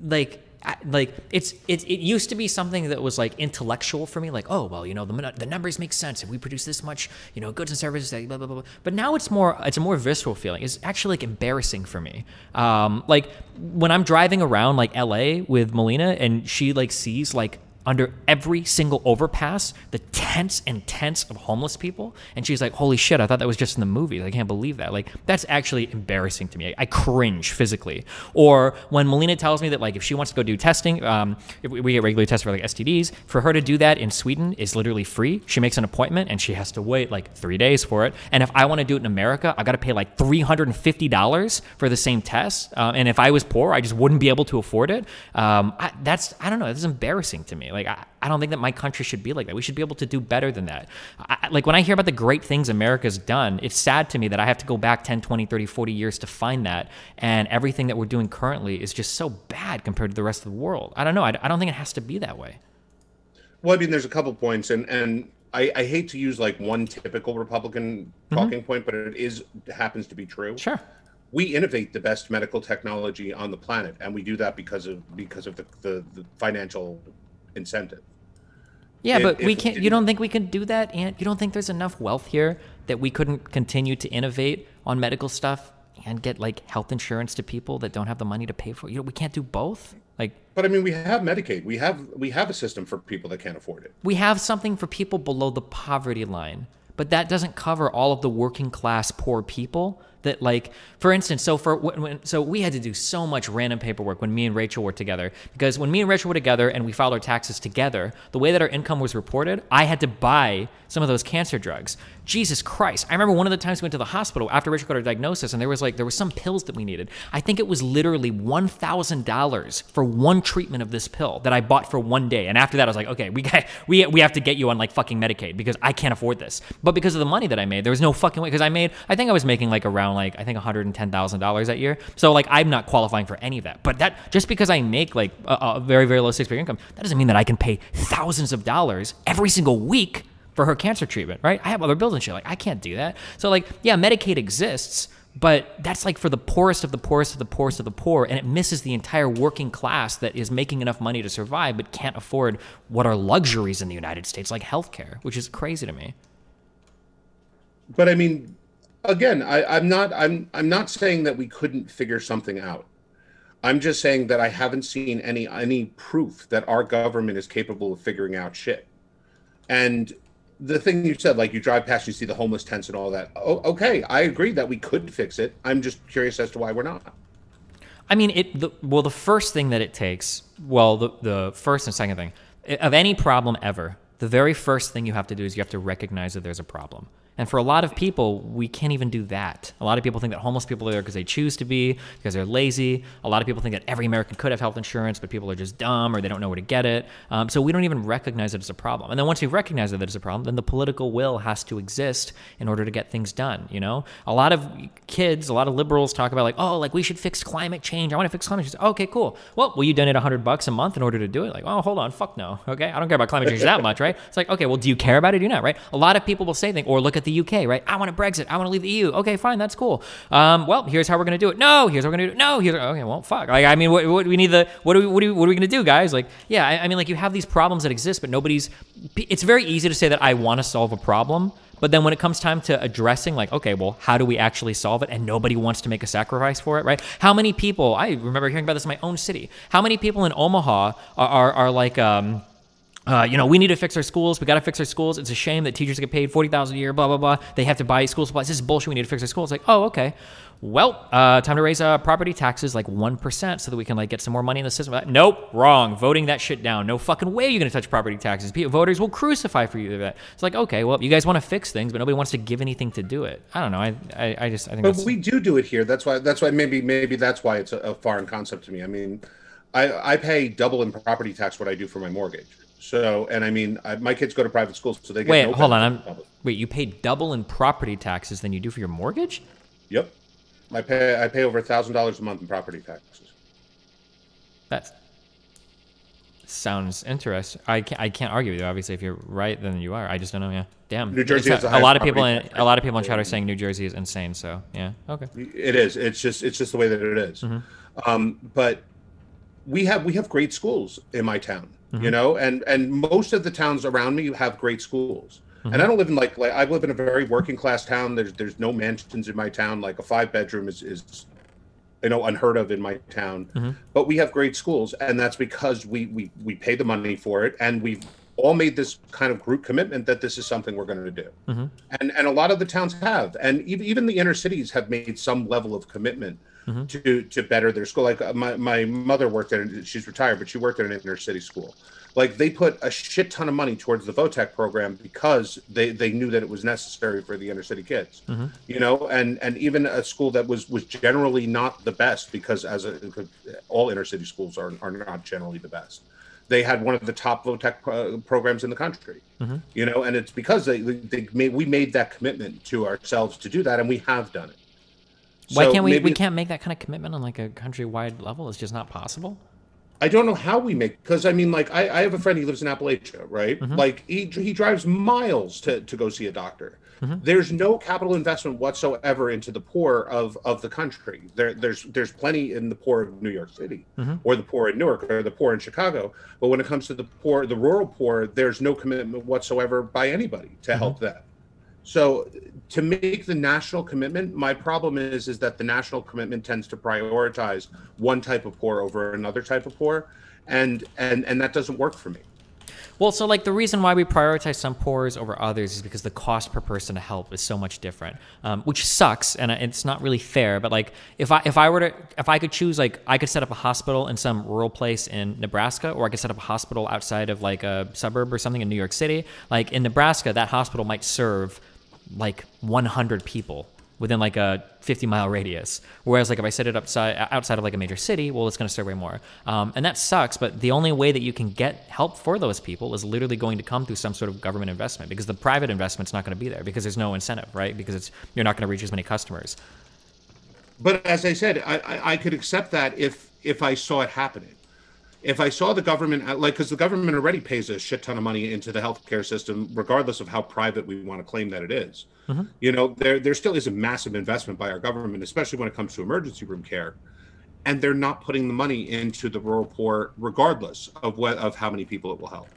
Like, Like it's it, it used to be something that was like intellectual for me like oh well you know the, the numbers make sense if we produce this much you know goods and services blah, blah, blah, blah. but now it's more it's a more visceral feeling it's actually like embarrassing for me um, like when i'm driving around like la with melina and she like sees like under every single overpass the tents and tents of homeless people. And she's like holy shit i thought that was just in the movies. I can't believe that. Like that's actually embarrassing to me. I, I cringe physically. Or when melina tells me that like if she wants to go do testing um, if we we get regularly tested for like stds for her to do that in sweden is literally free. She makes an appointment and she has to wait like three days for it. And if i want to do it in america i got to pay like $350 for the same test. Um, and if i was poor i just wouldn't be able to afford it. Um, I, that's i don't know that's embarrassing to me like I, I don't think that my country should be like that. We should be able to do better than that. I, like when i hear about the great things america's done it's sad to me that i have to go back 10 20 30 40 years to find that and everything that we're doing currently is just so bad compared to the rest of the world. I don't know. I, I don't think it has to be that way. Well, I mean, there's a couple points, and and I, I hate to use like one typical Republican mm-hmm. talking point, but it is happens to be true. sure. We innovate the best medical technology on the planet, and we do that because of because of the, the, the financial incentive. Yeah, but we can't. You don't think we can do that? And you don't think there's enough wealth here that we couldn't continue to innovate on medical stuff and get like health insurance to people that don't have the money to pay for it? You know, we can't do both. Like But I mean, we have Medicaid. We have we have a system for people that can't afford it. we have something for people below the poverty line, but that doesn't cover all of the working class poor people. That like, for instance, so for when, so we had to do so much random paperwork when me and Rachel were together because when me and Rachel were together and we filed our taxes together, the way that our income was reported, I had to buy some of those cancer drugs. Jesus Christ! I remember one of the times we went to the hospital after Rachel got her diagnosis, and there was like there was some pills that we needed. I think it was literally one thousand dollars for one treatment of this pill that I bought for one day. And after that, I was like, okay, we got we we have to get you on like fucking Medicaid because I can't afford this. But because of the money that I made, there was no fucking way. Because I made, I think I was making like around like I think one hundred and ten thousand dollars that year. So like I'm not qualifying for any of that. But that just because I make like a, a very very low six figure income, that doesn't mean that I can pay thousands of dollars every single week for her cancer treatment, right? I have other bills and shit. Like I can't do that. So like, yeah, Medicaid exists, but that's like for the poorest of the poorest of the poorest of the poor, and it misses the entire working class that is making enough money to survive but can't afford what are luxuries in the United States, like healthcare, which is crazy to me. But I mean, again, I, I'm not I'm I'm not saying that we couldn't figure something out. I'm just saying that I haven't seen any any proof that our government is capable of figuring out shit. And the thing you said, like you drive past, you see the homeless tents and all that. Oh, okay, I agree that we could fix it. I'm just curious as to why we're not. I mean, it. The, well, the first thing that it takes, well, the the first and second thing of any problem ever, the very first thing you have to do is you have to recognize that there's a problem. And for a lot of people, we can't even do that. A lot of people think that homeless people are there because they choose to be, because they're lazy. A lot of people think that every American could have health insurance, but people are just dumb or they don't know where to get it. Um, so we don't even recognize it as a problem. And then once we recognize that it's a problem, then the political will has to exist in order to get things done. You know, a lot of kids, a lot of liberals talk about like, oh, like we should fix climate change. I want to fix climate change. Okay, cool. Well, will you donate hundred bucks a month in order to do it? Like, oh, hold on, fuck no. Okay, I don't care about climate change that much, right? It's like, okay, well, do you care about it? Do you not, right? A lot of people will say things, or look at the UK, right? I want to Brexit. I want to leave the EU. Okay, fine, that's cool. Um, well, here's how we're gonna do it. No, here's how we're gonna do. No, here's okay. Well, fuck. Like, I mean, what, what we need the what are we what are we, what are we gonna do, guys? Like, yeah, I, I mean, like you have these problems that exist, but nobody's. It's very easy to say that I want to solve a problem. But then when it comes time to addressing, like, okay, well, how do we actually solve it? And nobody wants to make a sacrifice for it, right? How many people, I remember hearing about this in my own city, how many people in Omaha are, are, are like, um, uh, you know, we need to fix our schools. We got to fix our schools. It's a shame that teachers get paid forty thousand a year. Blah blah blah. They have to buy school supplies. This is bullshit. We need to fix our schools. Like, oh, okay. Well, uh, time to raise uh, property taxes like one percent so that we can like get some more money in the system. Nope, wrong. Voting that shit down. No fucking way you're gonna touch property taxes. People, voters will crucify for you that. It's like, okay, well, you guys want to fix things, but nobody wants to give anything to do it. I don't know. I I, I just I think But that's we do do it here. That's why. That's why maybe maybe that's why it's a, a foreign concept to me. I mean, I I pay double in property tax what I do for my mortgage. So, and I mean, I, my kids go to private schools, so they get wait. no hold on. I'm wait. You pay double in property taxes than you do for your mortgage. Yep, I pay I pay over a thousand dollars a month in property taxes. That sounds interesting. I can't, I can't argue with you. Obviously, if you're right, then you are. I just don't know. Yeah, damn. New Jersey a, a lot of people in a lot of people in chat are saying New Jersey is insane. So yeah, okay. It is. It's just it's just the way that it is. Mm-hmm. Um, but we have we have great schools in my town, Mm-hmm. you know, and and most of the towns around me have great schools. Mm-hmm. And I don't live in like like I live in a very working class town. There's there's no mansions in my town. Like a five bedroom is is you know unheard of in my town. Mm-hmm. But we have great schools, and that's because we we we pay the money for it, and we've all made this kind of group commitment that this is something we're going to do. Mm-hmm. And and a lot of the towns have, and even even the inner cities have made some level of commitment Mm-hmm. to to better their school. Like uh, my my mother worked at she's retired, but she worked at an inner city school. Like they put a shit ton of money towards the VOTEC program because they they knew that it was necessary for the inner city kids. Mm-hmm. You know, and and even a school that was was generally not the best because as a all inner city schools are are not generally the best. They had one of the top VOTEC pro- programs in the country. Mm-hmm. You know, and it's because they, they made we made that commitment to ourselves to do that, and we have done it. Why So can't we? maybe- We can't make that kind of commitment on like a countrywide level. It's just not possible. I don't know how we make because I mean, like, I, I have a friend. He lives in Appalachia, right? Mm-hmm. Like, he he drives miles to to go see a doctor. Mm-hmm. There's no capital investment whatsoever into the poor of of the country. There there's there's plenty in the poor of New York City, Mm-hmm. or the poor in Newark, or the poor in Chicago. But when it comes to the poor, the rural poor, there's no commitment whatsoever by anybody to Mm-hmm. help them. So to make the national commitment, my problem is is that the national commitment tends to prioritize one type of poor over another type of poor, and and and that doesn't work for me. Well, so like the reason why we prioritize some poors over others is because the cost per person to help is so much different, um, which sucks and it's not really fair. But like if I if I were to if I could choose, like I could set up a hospital in some rural place in Nebraska, or I could set up a hospital outside of like a suburb or something in New York City. Like in Nebraska, that hospital might serve like 100 people within like a 50 mile radius. Whereas like if I set it outside outside of like a major city, well, it's going to serve way more. Um, and that sucks. But the only way that you can get help for those people is literally going to come through some sort of government investment because the private investment's not going to be there because there's no incentive, right? Because it's you're not going to reach as many customers. But as I said, I, I, I could accept that if if I saw it happening. If I saw the government, uh, like, because the government already pays a shit ton of money into the healthcare system, regardless of how private we want to claim that it is. You know, there there still is a massive investment by our government, especially when it comes to emergency room care, and they're not putting the money into the rural poor, regardless of what of how many people it will help.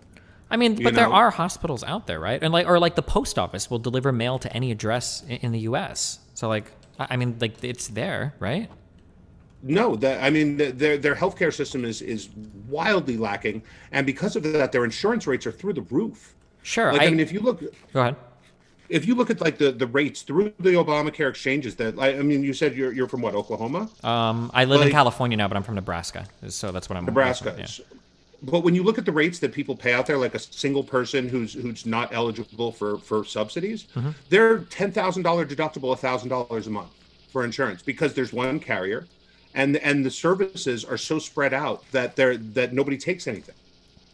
I mean, but there know? are hospitals out there, right? And like, or like the post office will deliver mail to any address in, the U.S. So like, I I mean, like it's there, right? No, that I mean the, their their healthcare system is is wildly lacking, and because of that, their insurance rates are through the roof. Sure. Like I, I, mean, if you look go ahead. if you look at like the the rates through the Obamacare exchanges, that I, I mean, you said you're you're from what Oklahoma, Um, I live in California now, but I'm from Nebraska, so that's what I'm. Nebraska. Yeah. But when you look at the rates that people pay out there, like a single person who's who's not eligible for for subsidies, Mm-hmm. they're ten thousand dollar deductible, thousand dollars a month for insurance because there's one carrier, and and the services are so spread out that they're that nobody takes anything,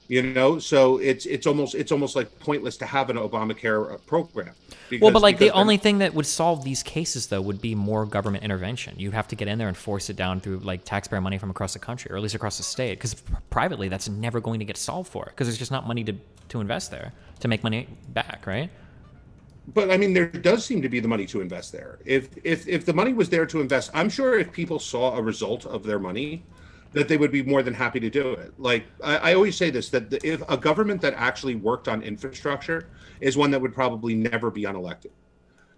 you know. So it's it's almost it's almost like pointless to have an Obamacare uh, program. Well, but like the only thing that would solve these cases though would be more government intervention. You'd have to get in there and force it down through like taxpayer money from across the country, or at least across the state. Because privately, that's never going to get solved for, because there's just not money to to invest there to make money back, right? But I mean, there does seem to be the money to invest there. If if if the money was there to invest, I'm sure if people saw a result of their money, that they would be more than happy to do it. Like I, I always say this: that the, if a government that actually worked on infrastructure is one that would probably never be unelected.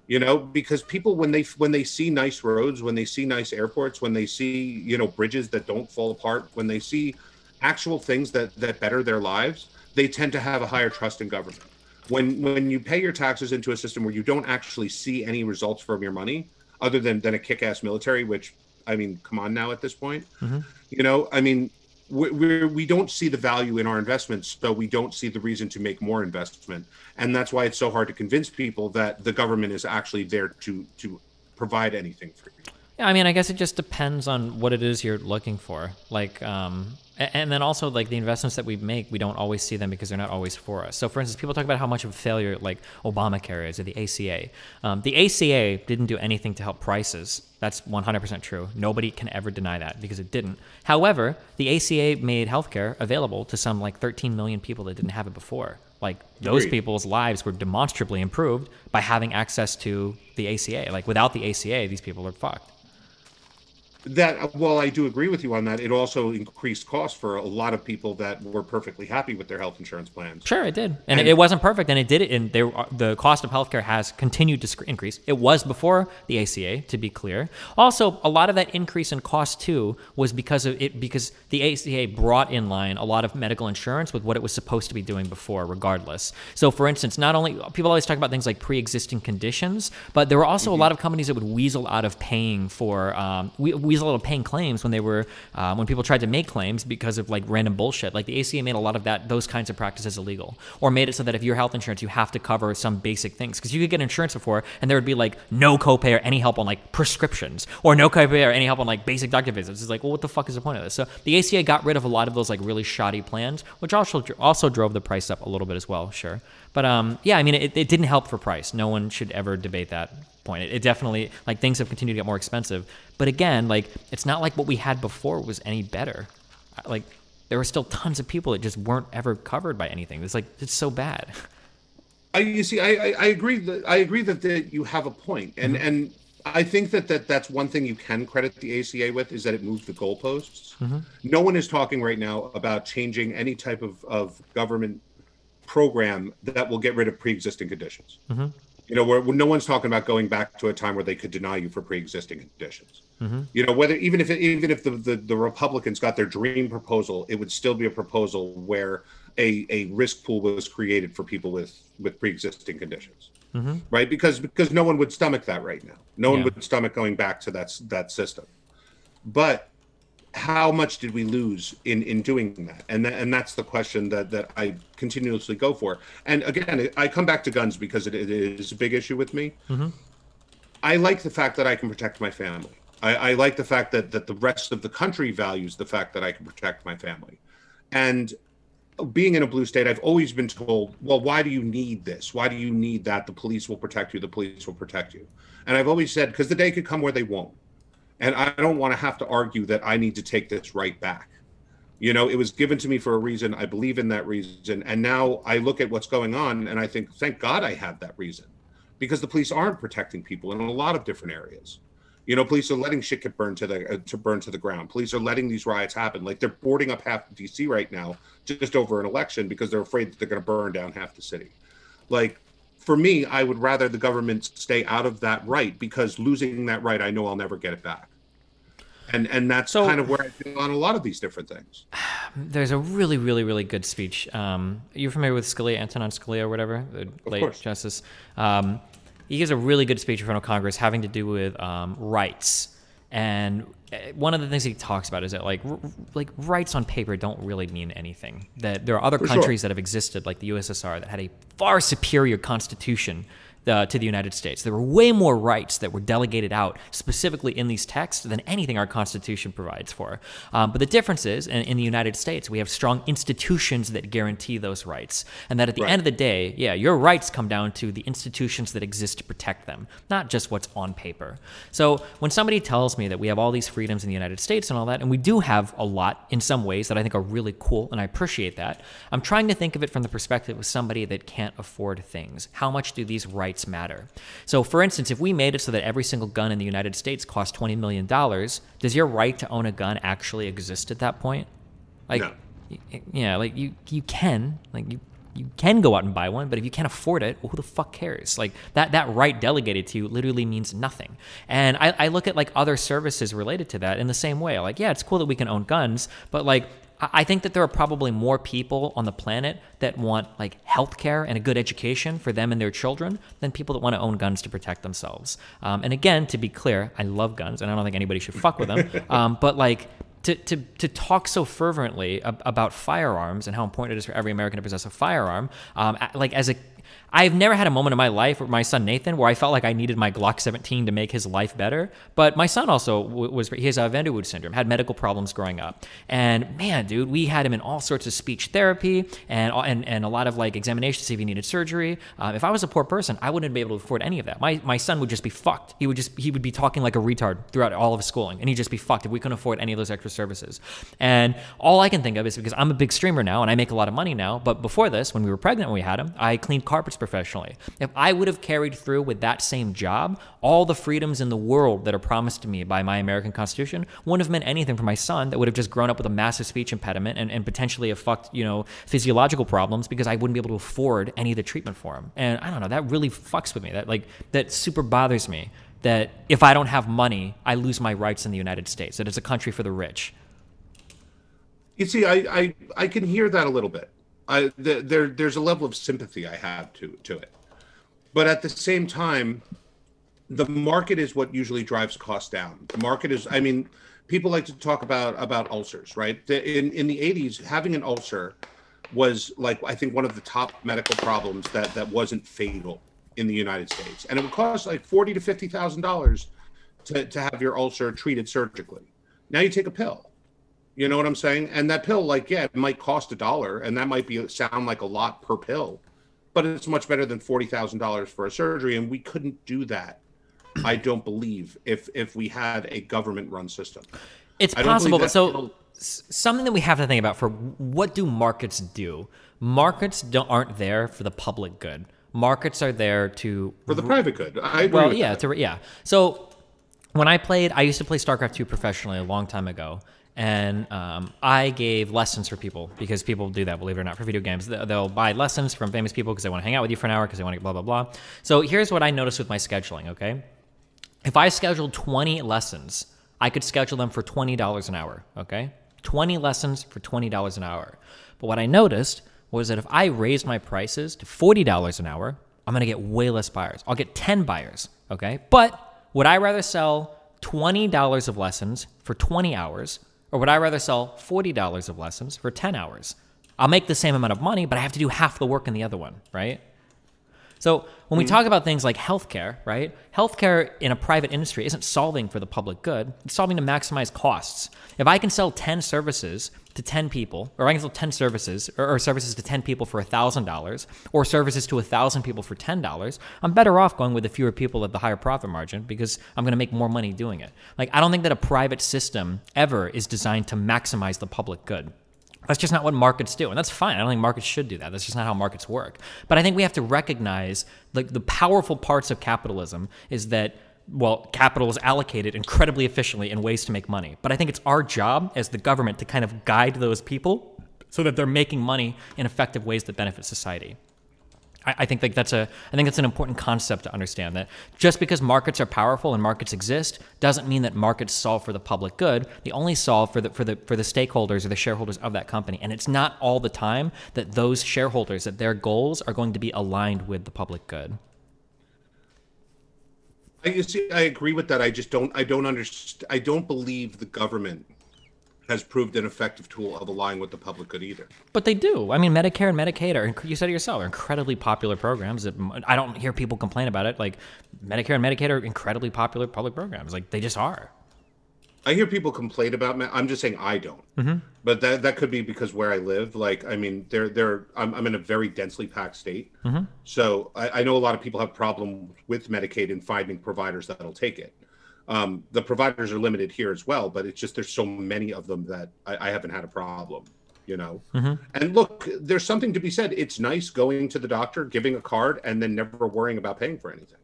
You know, because people when they when they see nice roads, when they see nice airports, when they see you know bridges that don't fall apart, when they see actual things that that better their lives, they tend to have a higher trust in government when when you pay your taxes into a system where you don't actually see any results from your money other than than a kick-ass military which i mean come on now at this point. You know i mean we we're, we don't see the value in our investments so we don't see the reason to make more investment. And that's why it's so hard to convince people that the government is actually there to to provide anything for you. Yeah, I mean, I guess it just depends on what it is you're looking for. Like, um, and then also like the investments that we make, we don't always see them because they're not always for us. So, for instance, people talk about how much of a failure like Obamacare is or the ACA. Um, the ACA didn't do anything to help prices. That's 100% true. Nobody can ever deny that because it didn't. However, the ACA made healthcare available to some like 13 million people that didn't have it before. Like those Agreed. people's lives were demonstrably improved by having access to the ACA. Like without the ACA, these people are fucked. That well i do agree with you on that it also increased costs for a lot of people that were perfectly happy with their health insurance plans Sure, it did, and, And- it wasn't perfect, and it did it. And there, the cost of healthcare has continued to increase. It was before the ACA, to be clear. Also, a lot of that increase in cost too was because of it, because the ACA brought in line a lot of medical insurance with what it was supposed to be doing before, regardless. So, for instance, not only people always talk about things like pre-existing conditions, but there were also a lot of companies that would weasel out of paying for um, we- weasel out of paying claims when they were um, when people tried to make claims because of like random bullshit. Like the ACA made a lot of that those kinds of practices illegal, or made it so that if you're health insurance, you have to cover some basic things because you could get insurance before, and there would be like no copay or any help on like prescriptions, or no copay or any help on like basic doctor visits. It's like, well, what the fuck is the point of this? So the ACA got rid of a lot of those like really shoddy plans, which also also drove the price up a little bit as well. Sure, but um, yeah, I mean, it, it didn't help for price. No one should ever debate that point. It, it definitely like things have continued to get more expensive. But again, like it's not like what we had before was any better. Like there were still tons of people that just weren't ever covered by anything. It's like it's so bad. I you see, I I, I agree that I agree that, that you have a point, and mm-hmm. and I think that, that that's one thing you can credit the ACA with is that it moved the goalposts. Mm-hmm. No one is talking right now about changing any type of, of government program that will get rid of pre-existing conditions. Mm-hmm. You know, where, where, no one's talking about going back to a time where they could deny you for pre-existing conditions. Mm-hmm. You know, whether even if even if the, the, the Republicans got their dream proposal, it would still be a proposal where a, a risk pool was created for people with with pre-existing conditions mm-hmm. right? Because because no one would stomach that right now. No yeah. one would stomach going back to that that system. But how much did we lose in in doing that? And that, and that's the question that that I continuously go for. And again, I come back to guns because it, it is a big issue with me. Mm-hmm. I like the fact that I can protect my family. I, I like the fact that that the rest of the country values the fact that I can protect my family. And being in a blue state, I've always been told, well, why do you need this? Why do you need that? The police will protect you. The police will protect you. And I've always said, because the day could come where they won't. And I don't want to have to argue that I need to take this right back. You know, it was given to me for a reason. I believe in that reason. And now I look at what's going on and I think, thank God I have that reason because the police aren't protecting people in a lot of different areas. You know, police are letting shit get burned to the uh, to burn to the ground. Police are letting these riots happen. Like they're boarding up half DC right now just over an election because they're afraid that they're going to burn down half the city. Like for me, I would rather the government stay out of that right because losing that right, I know I'll never get it back. And and that's so, kind of where I feel on a lot of these different things. There's a really, really, really good speech. Um, are you familiar with Scalia, Antonin Scalia, or whatever, the late course. Justice? Um, he gives a really good speech in front of Congress having to do with um, rights. And Uh, one of the things he talks about is that like r- like rights on paper don't really mean anything. That there are other For countries sure. that have existed, like the USSR, that had a far superior constitution uh, to the United States. There were way more rights that were delegated out specifically in these texts than anything our Constitution provides for. Um, but the difference is, in, in, the United States, we have strong institutions that guarantee those rights. And that at the right. end of the day, yeah, your rights come down to the institutions that exist to protect them, not just what's on paper. So when somebody tells me that we have all these freedoms in the United States and all that, and we do have a lot in some ways that I think are really cool, and I appreciate that, I'm trying to think of it from the perspective of somebody that can't afford things. How much do these rights rights matter. So, for instance, if we made it so that every single gun in the United States cost $20 million, does your right to own a gun actually exist at that point? Like, no. yeah, like you, you can, like you, you can go out and buy one, but if you can't afford it, well, who the fuck cares? Like that that right delegated to you literally means nothing. And I, I look at like other services related to that in the same way. Like, yeah, it's cool that we can own guns, but like I think that there are probably more people on the planet that want like healthcare and a good education for them and their children than people that want to own guns to protect themselves. Um, and again, to be clear, I love guns and I don't think anybody should fuck with them. Um, but like to, to, to talk so fervently about firearms and how important it is for every American to possess a firearm, um, like as a I've never had a moment in my life with my son Nathan where I felt like I needed my Glock 17 to make his life better. But my son also was he has a Van der Woude syndrome, had medical problems growing up, and man, dude, we had him in all sorts of speech therapy and and, and a lot of like examinations to see if he needed surgery. Um, if I was a poor person, I wouldn't be able to afford any of that. My my son would just be fucked. He would just he would be talking like a retard throughout all of his schooling, and he'd just be fucked if we couldn't afford any of those extra services. And all I can think of is because I'm a big streamer now and I make a lot of money now. But before this, when we were pregnant, when we had him, I cleaned carpets professionally. If I would have carried through with that same job, all the freedoms in the world that are promised to me by my American Constitution wouldn't have meant anything for my son that would have just grown up with a massive speech impediment and, and potentially have fucked, you know, physiological problems because I wouldn't be able to afford any of the treatment for him. And I don't know, that really fucks with me. That like that super bothers me that if I don't have money, I lose my rights in the United States, that it's a country for the rich. You see, I, I, I can hear that a little bit. I, the, there there's a level of sympathy I have to to it, but at the same time, the market is what usually drives costs down. The market is, I mean, people like to talk about about ulcers, right? In in the 80s, having an ulcer was like I think one of the top medical problems that that wasn't fatal in the United States, and it would cost like forty to fifty thousand dollars to to have your ulcer treated surgically. Now you take a pill you know what I'm saying? And that pill, like, yeah, it might cost a dollar, and that might be sound like a lot per pill, but it's much better than forty thousand dollars for a surgery. And we couldn't do that, I don't believe, if if we had a government-run system. It's possible, but so. s- something that we have to think about for what do markets do? Markets don't aren't there for the public good. Markets are there to for the private good. I agree. well, yeah, that. to, yeah. So when I played, I used to play StarCraft 2 professionally a long time ago. And um, I gave lessons for people because people do that, believe it or not, for video games. They- They'll buy lessons from famous people because they want to hang out with you for an hour because they want to blah, blah, blah. So here's what I noticed with my scheduling, okay? If I scheduled 20 lessons, I could schedule them for $20 an hour, okay? 20 lessons for $20 an hour. But what I noticed was that if I raised my prices to $40 an hour, I'm gonna get way less buyers. I'll get 10 buyers, okay? But would I rather sell $20 of lessons for 20 hours, or would I rather sell $40 of lessons for 10 hours? I'll make the same amount of money, but I have to do half the work in the other one, right? So when we mm. talk about things like healthcare, right? Healthcare in a private industry isn't solving for the public good. It's solving to maximize costs. If I can sell 10 services to 10 people, or I can sell 10 services, or, or services to 10 people for $1,000, or services to 1,000 people for $10, I'm better off going with the fewer people at the higher profit margin because I'm going to make more money doing it. Like, I don't think that a private system ever is designed to maximize the public good. That's just not what markets do, and that's fine. I don't think markets should do that. That's just not how markets work. But I think we have to recognize like the powerful parts of capitalism is that well, capital is allocated incredibly efficiently in ways to make money. But I think it's our job as the government to kind of guide those people so that they're making money in effective ways that benefit society. I, think like that's a I think that's an important concept to understand that just because markets are powerful and markets exist doesn't mean that markets solve for the public good. They only solve for the for the for the stakeholders or the shareholders of that company. And it's not all the time that those shareholders that their goals are going to be aligned with the public good. I see. I agree with that. I just don't. I don't understand. I don't believe the government has proved an effective tool of aligning with the public good either. But they do. I mean, Medicare and Medicaid are, you said it yourself, are incredibly popular programs. That I don't hear people complain about it. Like, Medicare and Medicaid are incredibly popular public programs. Like, they just are. I hear people complain about. Me- I'm just saying I don't. Mm-hmm. But that that could be because where I live. Like, I mean, they're they're. I'm, I'm in a very densely packed state, mm-hmm. so I, I know a lot of people have problems with Medicaid and finding providers that'll take it. Um, the providers are limited here as well, but it's just there's so many of them that I, I haven't had a problem. You know, mm-hmm. and look, there's something to be said. It's nice going to the doctor, giving a card, and then never worrying about paying for anything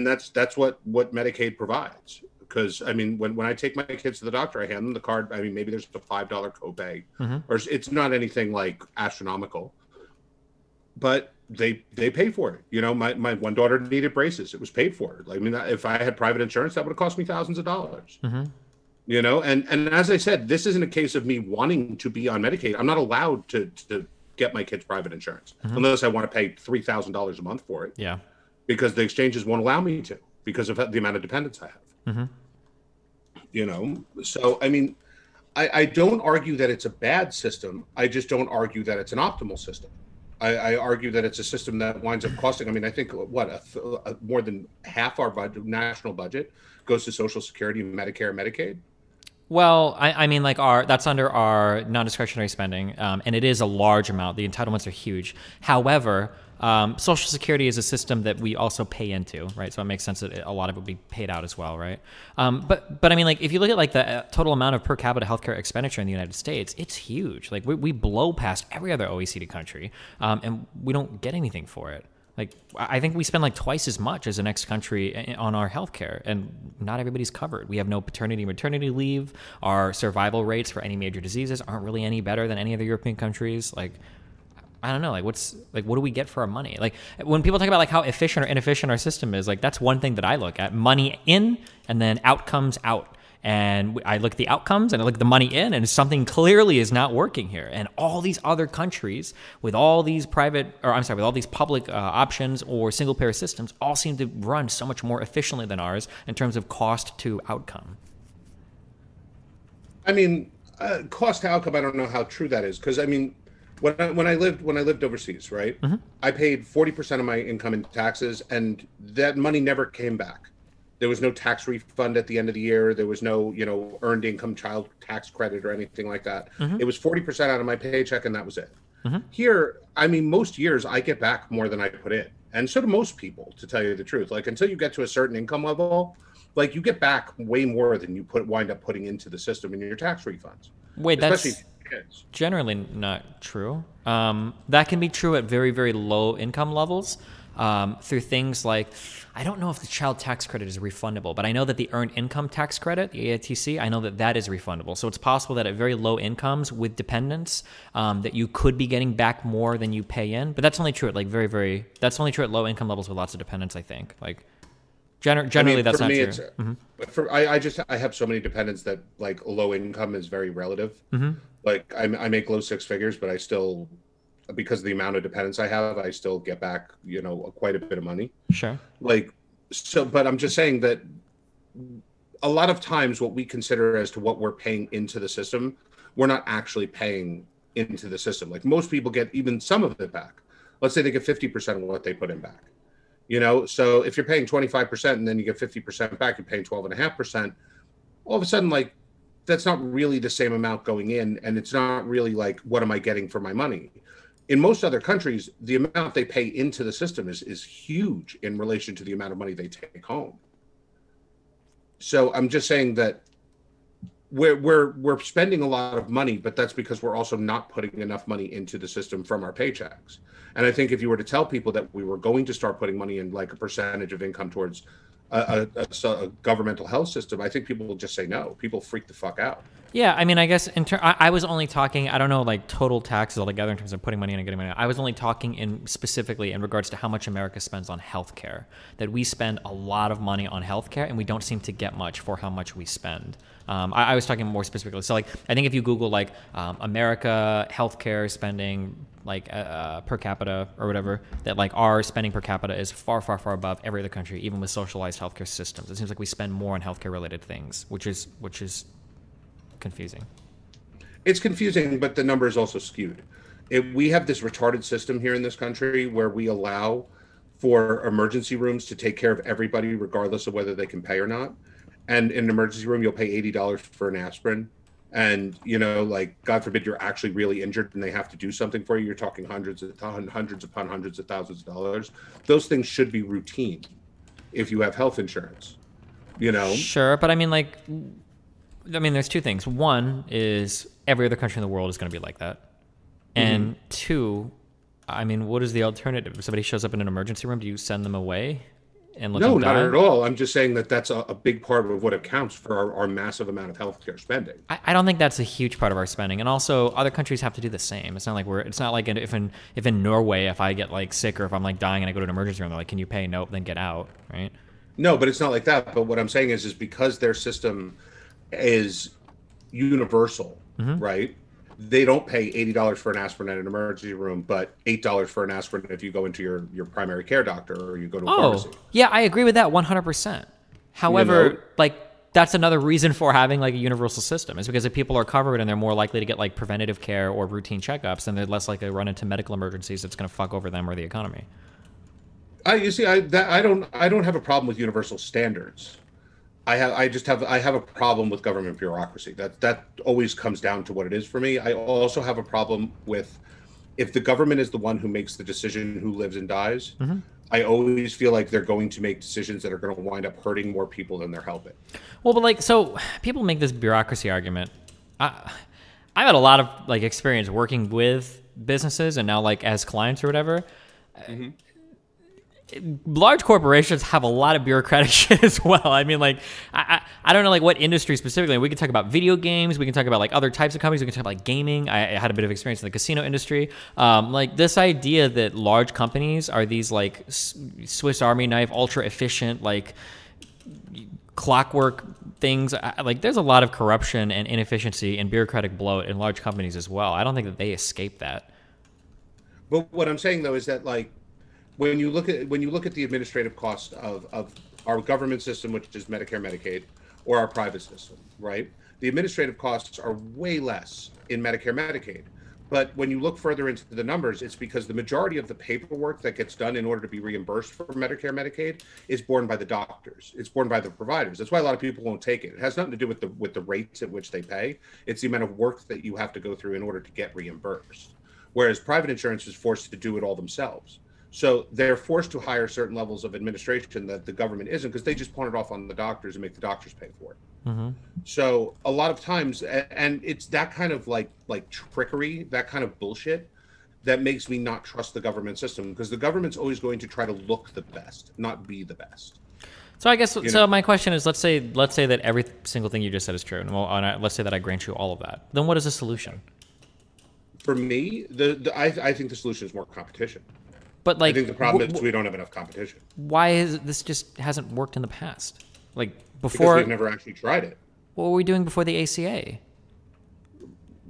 and that's that's what what Medicaid provides. Because I mean, when, when I take my kids to the doctor, I hand them the card. I mean, maybe there's a five dollar copay, mm-hmm. or it's- not anything like astronomical, but they they pay for it. You know, my my one daughter needed braces; it was paid for. Like, I mean, if I had private insurance, that would have cost me thousands of dollars. Mm-hmm. You know, and and as I said, this isn't a case of me wanting to be on Medicaid. I'm not allowed to to get my kids private insurance mm-hmm. unless I want to pay three thousand dollars a month for it Yeah. because the exchanges won't allow me to because of the amount of dependence I have. You know, so I mean, I, I don't argue that it's a bad system. I just don't argue that it's an optimal system. I, I argue that it's a system that winds up costing. I mean, I think what a, a, more than half our budget, national budget, goes to Social Security, Medicare, Medicaid. Well, I, I mean, like our that's under our non-discretionary spending, um, and it is a large amount. The entitlements are huge. However, um, Social Security is a system that we also pay into, right? So it makes sense that a lot of it would be paid out as well, right? Um, but but I mean, like if you look at like the uh, total amount of per capita healthcare expenditure in the United States, it's huge. Like we, we blow past every other OECD country, um, and we don't get anything for it. Like I think we spend like twice as much as the next country on our healthcare, and not everybody's covered. We have no paternity maternity leave. Our survival rates for any major diseases aren't really any better than any other European countries. Like I don't know, like what's like what do we get for our money? Like when people talk about like how efficient or inefficient our system is, like that's one thing that I look at: money in and then outcomes out. And I look at the outcomes and I look at the money in, and something clearly is not working here. And all these other countries with all these private, or I'm sorry, with all these public uh, options or single payer systems, all seem to run so much more efficiently than ours in terms of cost to outcome. I mean, uh, cost to outcome. I don't know how true that is because I mean, when I, when I lived when I lived overseas, right, mm-hmm. I paid forty percent of my income in taxes, and that money never came back. There was no tax refund at the end of the year. There was no, you know, earned income child tax credit or anything like that. Mm-hmm. It was forty percent out of my paycheck, and that was it. Mm-hmm. Here, I mean, most years I get back more than I put in, and so do most people. To tell you the truth, like until you get to a certain income level, like you get back way more than you put wind up putting into the system in your tax refunds. Wait, Especially that's generally not true. Um, that can be true at very, very low income levels um, through things like I don't know if the child tax credit is refundable, but I know that the earned income tax credit, the EITC, I know that that is refundable. So it's possible that at very low incomes with dependents, um, that you could be getting back more than you pay in. But that's only true at like very, very. That's only true at low income levels with lots of dependents. I think like. Gener- generally, I mean, that's not me, true. Mm-hmm. For I, I just I have so many dependents that like low income is very relative. Mm-hmm. Like I, I make low six figures, but I still because of the amount of dependence I have, I still get back, you know, quite a bit of money. Sure. Like, so, but I'm just saying that a lot of times what we consider as to what we're paying into the system, we're not actually paying into the system. Like most people get even some of it back. Let's say they get 50% of what they put in back. You know, so if you're paying 25% and then you get 50% back, you're paying 12.5%. All of a sudden, like, that's not really the same amount going in. And it's not really like, what am I getting for my money? in most other countries, the amount they pay into the system is is huge in relation to the amount of money they take home. So I'm just saying that we're we're we're spending a lot of money, but that's because we're also not putting enough money into the system from our paychecks. And I think if you were to tell people that we were going to start putting money in, like a percentage of income towards a, a, a governmental health system, I think people will just say no. People freak the fuck out. Yeah, I mean, I guess in ter- I, I, was only talking. I don't know, like total taxes altogether in terms of putting money in and getting money. Out. I was only talking in specifically in regards to how much America spends on healthcare. That we spend a lot of money on healthcare, and we don't seem to get much for how much we spend. Um, I, I, was talking more specifically. So, like, I think if you Google like um, America healthcare spending, like uh, uh, per capita or whatever, that like our spending per capita is far, far, far above every other country, even with socialized healthcare systems. It seems like we spend more on healthcare related things, which is which is confusing. It's confusing, but the number is also skewed. It, we have this retarded system here in this country where we allow for emergency rooms to take care of everybody, regardless of whether they can pay or not. And in an emergency room, you'll pay eighty dollars for an aspirin, and you know, like God forbid, you're actually really injured and they have to do something for you. You're talking hundreds of hundreds upon hundreds of thousands of dollars. Those things should be routine if you have health insurance. You know, sure, but I mean, like I mean, there's two things. One is every other country in the world is going to be like that, and mm-hmm. two, I mean, what is the alternative? If somebody shows up in an emergency room, do you send them away? And let no, not at all. I'm just saying that that's a, a big part of what accounts for our, our massive amount of healthcare spending. I, I, don't think that's a huge part of our spending, and also other countries have to do the same. It's not like we're. It's not like if in if in Norway, if I get like sick or if I'm like dying and I go to an emergency room, they're like, "Can you pay?" Nope. Then get out. Right. No, but it's not like that. But what I'm saying is, is because their system is universal, mm-hmm. right? They don't pay eighty dollars for an aspirin at an emergency room, but eight dollars for an aspirin if you go into your your primary care doctor or you go to a oh, pharmacy. Yeah, I agree with that one hundred percent. However, you know? like that's another reason for having like a universal system is because if people are covered and they're more likely to get like preventative care or routine checkups, then they're less likely to run into medical emergencies that's going to fuck over them or the economy. I you see, I that, I don't I don't have a problem with universal standards. I have I just have I have a problem with government bureaucracy. That that always comes down to what it is for me. I also have a problem with if the government is the one who makes the decision who lives and dies. Mm-hmm. I always feel like they're going to make decisions that are going to wind up hurting more people than they're helping. Well, but like so people make this bureaucracy argument. I I've had a lot of like experience working with businesses and now like as clients or whatever. Mm-hmm large corporations have a lot of bureaucratic shit as well. I mean, like, I, I, don't know, like, what industry specifically. We can talk about video games. We can talk about, like, other types of companies. We can talk about, like, gaming. I, I had a bit of experience in the casino industry. Um, like, this idea that large companies are these, like, Swiss Army knife, ultra efficient, like, clockwork things. Like, there's a lot of corruption and inefficiency and bureaucratic bloat in large companies as well. I don't think that they escape that. But what I'm saying, though, is that, like, when you look at when you look at the administrative cost of, of our government system, which is Medicare, Medicaid, or our private system, right? The administrative costs are way less in Medicare, Medicaid. But when you look further into the numbers, it's because the majority of the paperwork that gets done in order to be reimbursed for Medicare, Medicaid is borne by the doctors. It's borne by the providers. That's why a lot of people won't take it. It has nothing to do with the with the rates at which they pay. It's the amount of work that you have to go through in order to get reimbursed. Whereas private insurance is forced to do it all themselves. So they're forced to hire certain levels of administration that the government isn't because they just pawn it off on the doctors and make the doctors pay for it. Mm-hmm. So a lot of times, and it's that kind of like like trickery, that kind of bullshit, that makes me not trust the government system because the government's always going to try to look the best, not be the best. So I guess you so. Know? My question is, let's say let's say that every single thing you just said is true, and well, let's say that I grant you all of that. Then what is the solution? For me, the, the I, I think the solution is more competition. But like, I think the problem wh- is we don't have enough competition. Why is this just hasn't worked in the past? Like before, because we've never actually tried it. What were we doing before the ACA?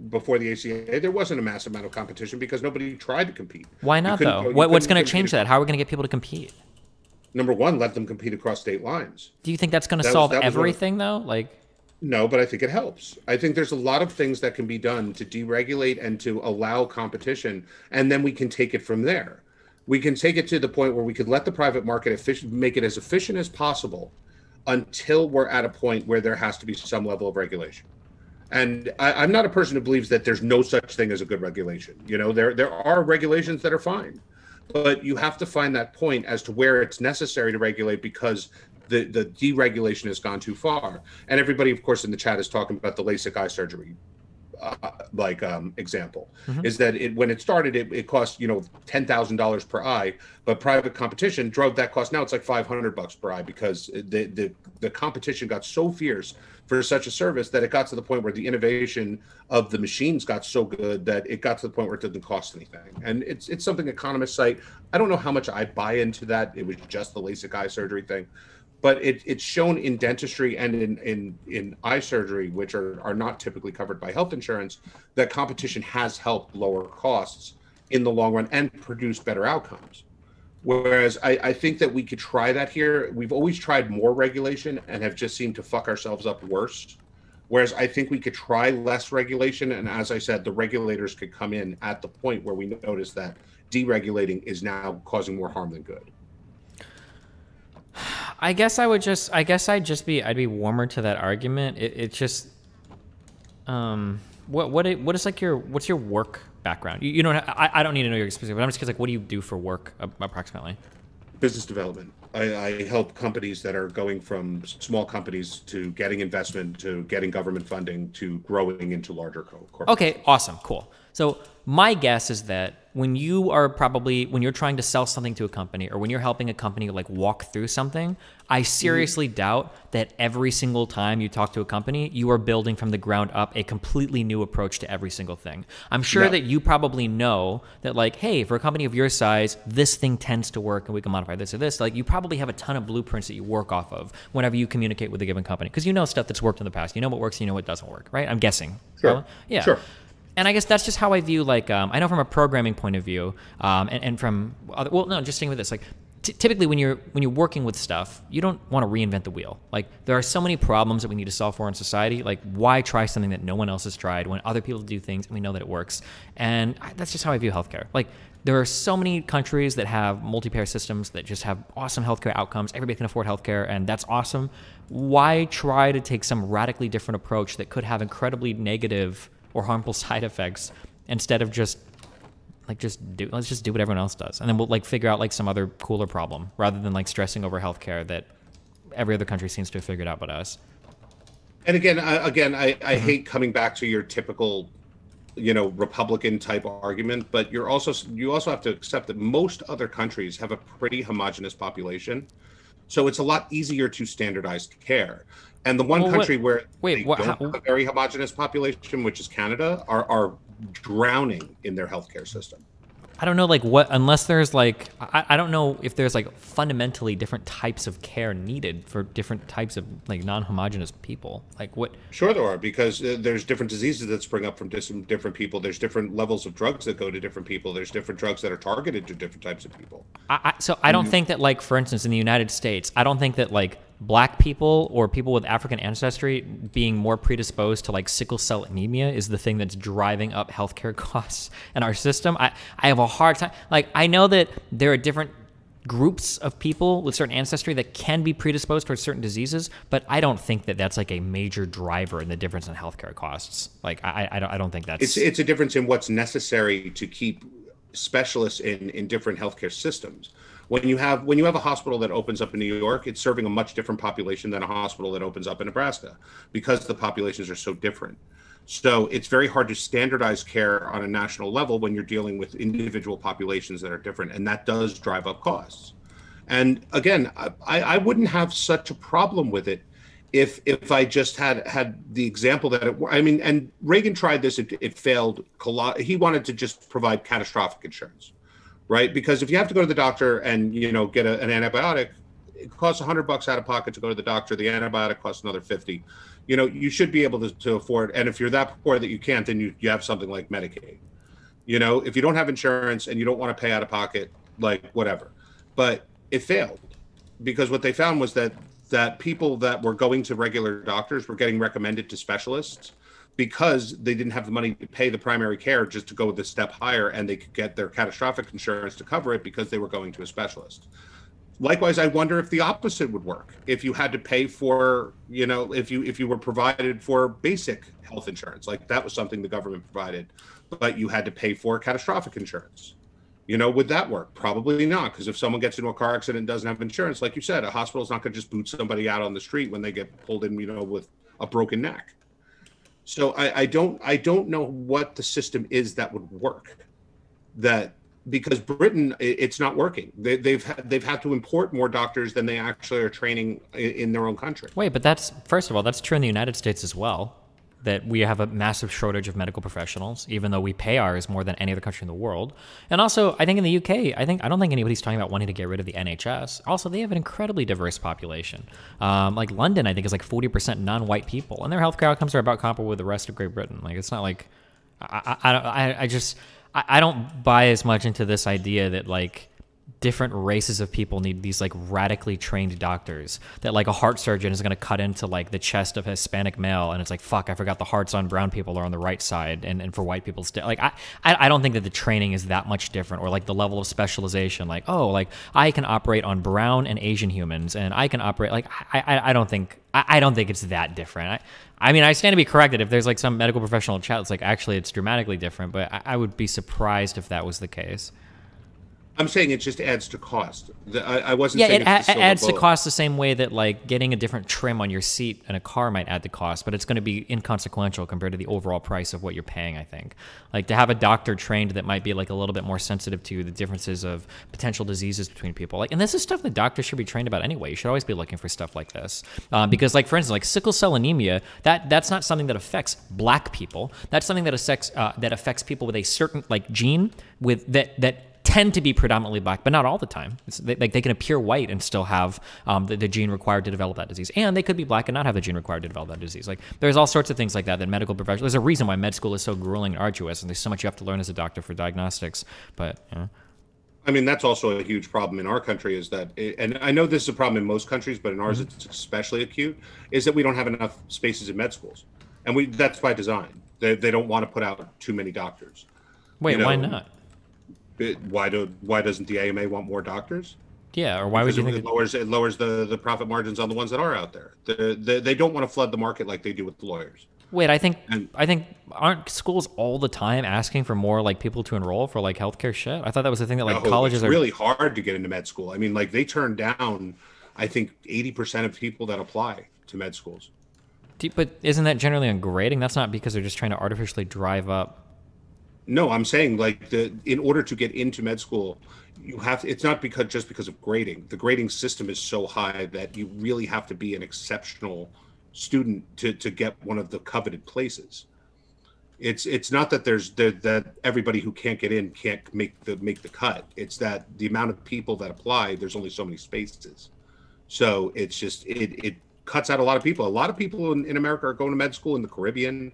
Before the ACA, there wasn't a massive amount of competition because nobody tried to compete. Why not though? What, what's going to change that? How are we going to get people to compete? number one, let them compete across state lines. Do you think that's going to solve was, everything, though? Like, no, but I think it helps. I think there's a lot of things that can be done to deregulate and to allow competition, and then we can take it from there. We can take it to the point where we could let the private market efficient, make it as efficient as possible until we're at a point where there has to be some level of regulation. And I, am not a person who believes that there's no such thing as a good regulation. You know, there there are regulations that are fine but you have to find that point as to where it's necessary to regulate because the, the deregulation has gone too far. And everybody, of course, in the chat is talking about the LASIK eye surgery uh, like um, example mm-hmm. is that it when it started it, it cost you know ten thousand dollars per eye, but private competition drove that cost. Now it's like five hundred bucks per eye because the, the the competition got so fierce for such a service that it got to the point where the innovation of the machines got so good that it got to the point where it didn't cost anything. And it's it's something economists cite. I don't know how much I buy into that. It was just the LASIK eye surgery thing but it, it's shown in dentistry and in, in, in eye surgery, which are, are not typically covered by health insurance, that competition has helped lower costs in the long run and produce better outcomes. Whereas I, I think that we could try that here. We've always tried more regulation and have just seemed to fuck ourselves up worse. Whereas I think we could try less regulation. And as I said, the regulators could come in at the point where we notice that deregulating is now causing more harm than good. I guess I would just. I guess I'd just be. I'd be warmer to that argument. It, it's just. Um. What what it, what is like your what's your work background? You, you don't. I, I don't need to know your specific. But I'm just curious. like, what do you do for work approximately? Business development. I, I help companies that are going from small companies to getting investment to getting government funding to growing into larger co- corporations. Okay. Awesome. Cool. So my guess is that when you are probably when you're trying to sell something to a company or when you're helping a company like walk through something i seriously mm-hmm. doubt that every single time you talk to a company you are building from the ground up a completely new approach to every single thing. I'm sure that you probably know that like hey for a company of your size this thing tends to work and we can modify this or this. Like you probably have a ton of blueprints that you work off of whenever you communicate with a given company because you know stuff that's worked in the past. You know what works you know what doesn't work right? I'm guessing. Sure. yeah. Sure and I guess that's just how I view like um, I know from a programming point of view, um, and, and, from other, well, no, just staying with this like. Typically, when you're when you're working with stuff, you don't want to reinvent the wheel. Like there are so many problems that we need to solve for in society. Like why try something that no one else has tried when other people do things and we know that it works? And I, that's just how I view healthcare. Like there are so many countries that have multi-payer systems that just have awesome healthcare outcomes. Everybody can afford healthcare, and that's awesome. Why try to take some radically different approach that could have incredibly negative or harmful side effects instead of just like just do let's just do what everyone else does. And then we'll like figure out like some other cooler problem rather than like stressing over healthcare that every other country seems to have figured out but us. And again I, again i, I mm-hmm. hate coming back to your typical you know republican type argument but you're also you also have to accept that most other countries have a pretty homogenous population so it's a lot easier to standardize care and the one well, country what, where wait, they what, don't how, have a very homogenous population, which is Canada, are are drowning in their healthcare system. I don't know, like what, unless there's like, I, I don't know if there's like fundamentally different types of care needed for different types of like non homogenous people. Like what? Sure, there are, because uh, there's different diseases that spring up from dis- different people. There's different levels of drugs that go to different people. There's different drugs that are targeted to different types of people. I, I, so I don't mm-hmm. think that, like, for instance, in the United States, I don't think that like black people or people with African ancestry being more predisposed to like sickle cell anemia is the thing that's driving up healthcare costs in our system. I, I have a hard time. Like, I know that there are different groups of people with certain ancestry that can be predisposed towards certain diseases, but I don't think that that's like a major driver in the difference in healthcare costs. Like, I, I, don't, I don't think that's. It's, it's a difference in what's necessary to keep specialists in in different healthcare systems. When you have when you have a hospital that opens up in New York, it's serving a much different population than a hospital that opens up in Nebraska because the populations are so different. So it's very hard to standardize care on a national level when you're dealing with individual populations that are different, and that does drive up costs. And again, I, I wouldn't have such a problem with it if if I just had had the example that it, I mean, and Reagan tried this, it, it failed. He wanted to just provide catastrophic insurance, right? Because if you have to go to the doctor and you know get a, an antibiotic, it costs 100 bucks out of pocket to go to the doctor. The antibiotic costs another 50. You know, you should be able to, to afford. And if you're that poor that you can't, then you you have something like Medicaid. You know, if you don't have insurance and you don't want to pay out of pocket, like whatever. But it failed because what they found was that that people that were going to regular doctors were getting recommended to specialists because they didn't have the money to pay the primary care just to go the step higher and they could get their catastrophic insurance to cover it because they were going to a specialist likewise i wonder if the opposite would work if you had to pay for you know if you if you were provided for basic health insurance like that was something the government provided but you had to pay for catastrophic insurance you know, would that work? Probably not, because if someone gets into a car accident and doesn't have insurance, like you said, a hospital's not going to just boot somebody out on the street when they get pulled in, you know, with a broken neck. So I, I don't, I don't know what the system is that would work. That because Britain, it's not working. They, they've had, they've had to import more doctors than they actually are training in, in their own country. Wait, but that's first of all, that's true in the United States as well that we have a massive shortage of medical professionals, even though we pay ours more than any other country in the world. And also, I think in the UK, I think I don't think anybody's talking about wanting to get rid of the NHS. Also, they have an incredibly diverse population. Um, like London, I think is like forty percent non-white people, and their healthcare outcomes are about comparable with the rest of Great Britain. Like it's not like I I, I, I just I, I don't buy as much into this idea that like different races of people need these like radically trained doctors that like a heart surgeon is going to cut into like the chest of a hispanic male and it's like fuck i forgot the hearts on brown people are on the right side and, and for white people still like I, I don't think that the training is that much different or like the level of specialization like oh like i can operate on brown and asian humans and i can operate like i i, I don't think I, I don't think it's that different. I, I mean i stand to be corrected if there's like some medical professional chat it's like actually it's dramatically different but I, I would be surprised if that was the case I'm saying it just adds to cost. The, I, I, wasn't. Yeah, it adds to cost the same way that like getting a different trim on your seat in a car might add to cost, but it's going to be inconsequential compared to the overall price of what you're paying. I think, like to have a doctor trained that might be like a little bit more sensitive to the differences of potential diseases between people. Like, and this is stuff that doctors should be trained about anyway. You should always be looking for stuff like this, um, because like for instance, like sickle cell anemia, that that's not something that affects black people. That's something that affects uh, that affects people with a certain like gene with that that tend to be predominantly black, but not all the time. They, like they can appear white and still have um, the, the, gene required to develop that disease, and they could be black and not have the gene required to develop that disease. Like there's all sorts of things like that that medical professionals. There's a reason why med school is so grueling and arduous, and there's so much you have to learn as a doctor for diagnostics. But you know. I mean, that's also a huge problem in our country. Is that, and I know this is a problem in most countries, but in ours mm-hmm. it's especially acute. Is that we don't have enough spaces in med schools, and we that's by design. They, they don't want to put out too many doctors. Wait, you know? why not? It, why do why doesn't the AMA want more doctors? Yeah, or why because would you it, think it lowers it lowers the the profit margins on the ones that are out there? The, the, they don't want to flood the market like they do with the lawyers. Wait, I think and, I think aren't schools all the time asking for more like people to enroll for like healthcare shit? I thought that was the thing that like no, colleges it's are really hard to get into med school. I mean, like they turn down, I think eighty percent of people that apply to med schools. But isn't that generally on grading? That's not because they're just trying to artificially drive up no, I'm saying like the in order to get into med school, you have to, it's not because just because of grading. The grading system is so high that you really have to be an exceptional student to to get one of the coveted places. It's it's not that there's that, that everybody who can't get in can't make the make the cut. It's that the amount of people that apply, there's only so many spaces. So it's just it it cuts out a lot of people. A lot of people in, in America are going to med school in the Caribbean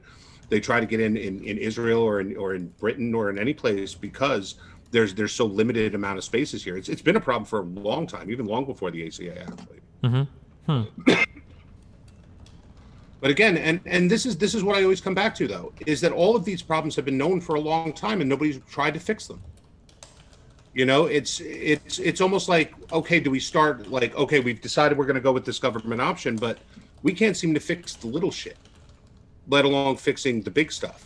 they try to get in, in in Israel or in or in Britain or in any place because there's there's so limited amount of spaces here. It's it's been a problem for a long time, even long before the ACA actually. Mm-hmm. Hmm. but again, and and this is this is what I always come back to though, is that all of these problems have been known for a long time and nobody's tried to fix them. You know, it's it's it's almost like okay, do we start like okay, we've decided we're going to go with this government option, but we can't seem to fix the little shit let alone fixing the big stuff.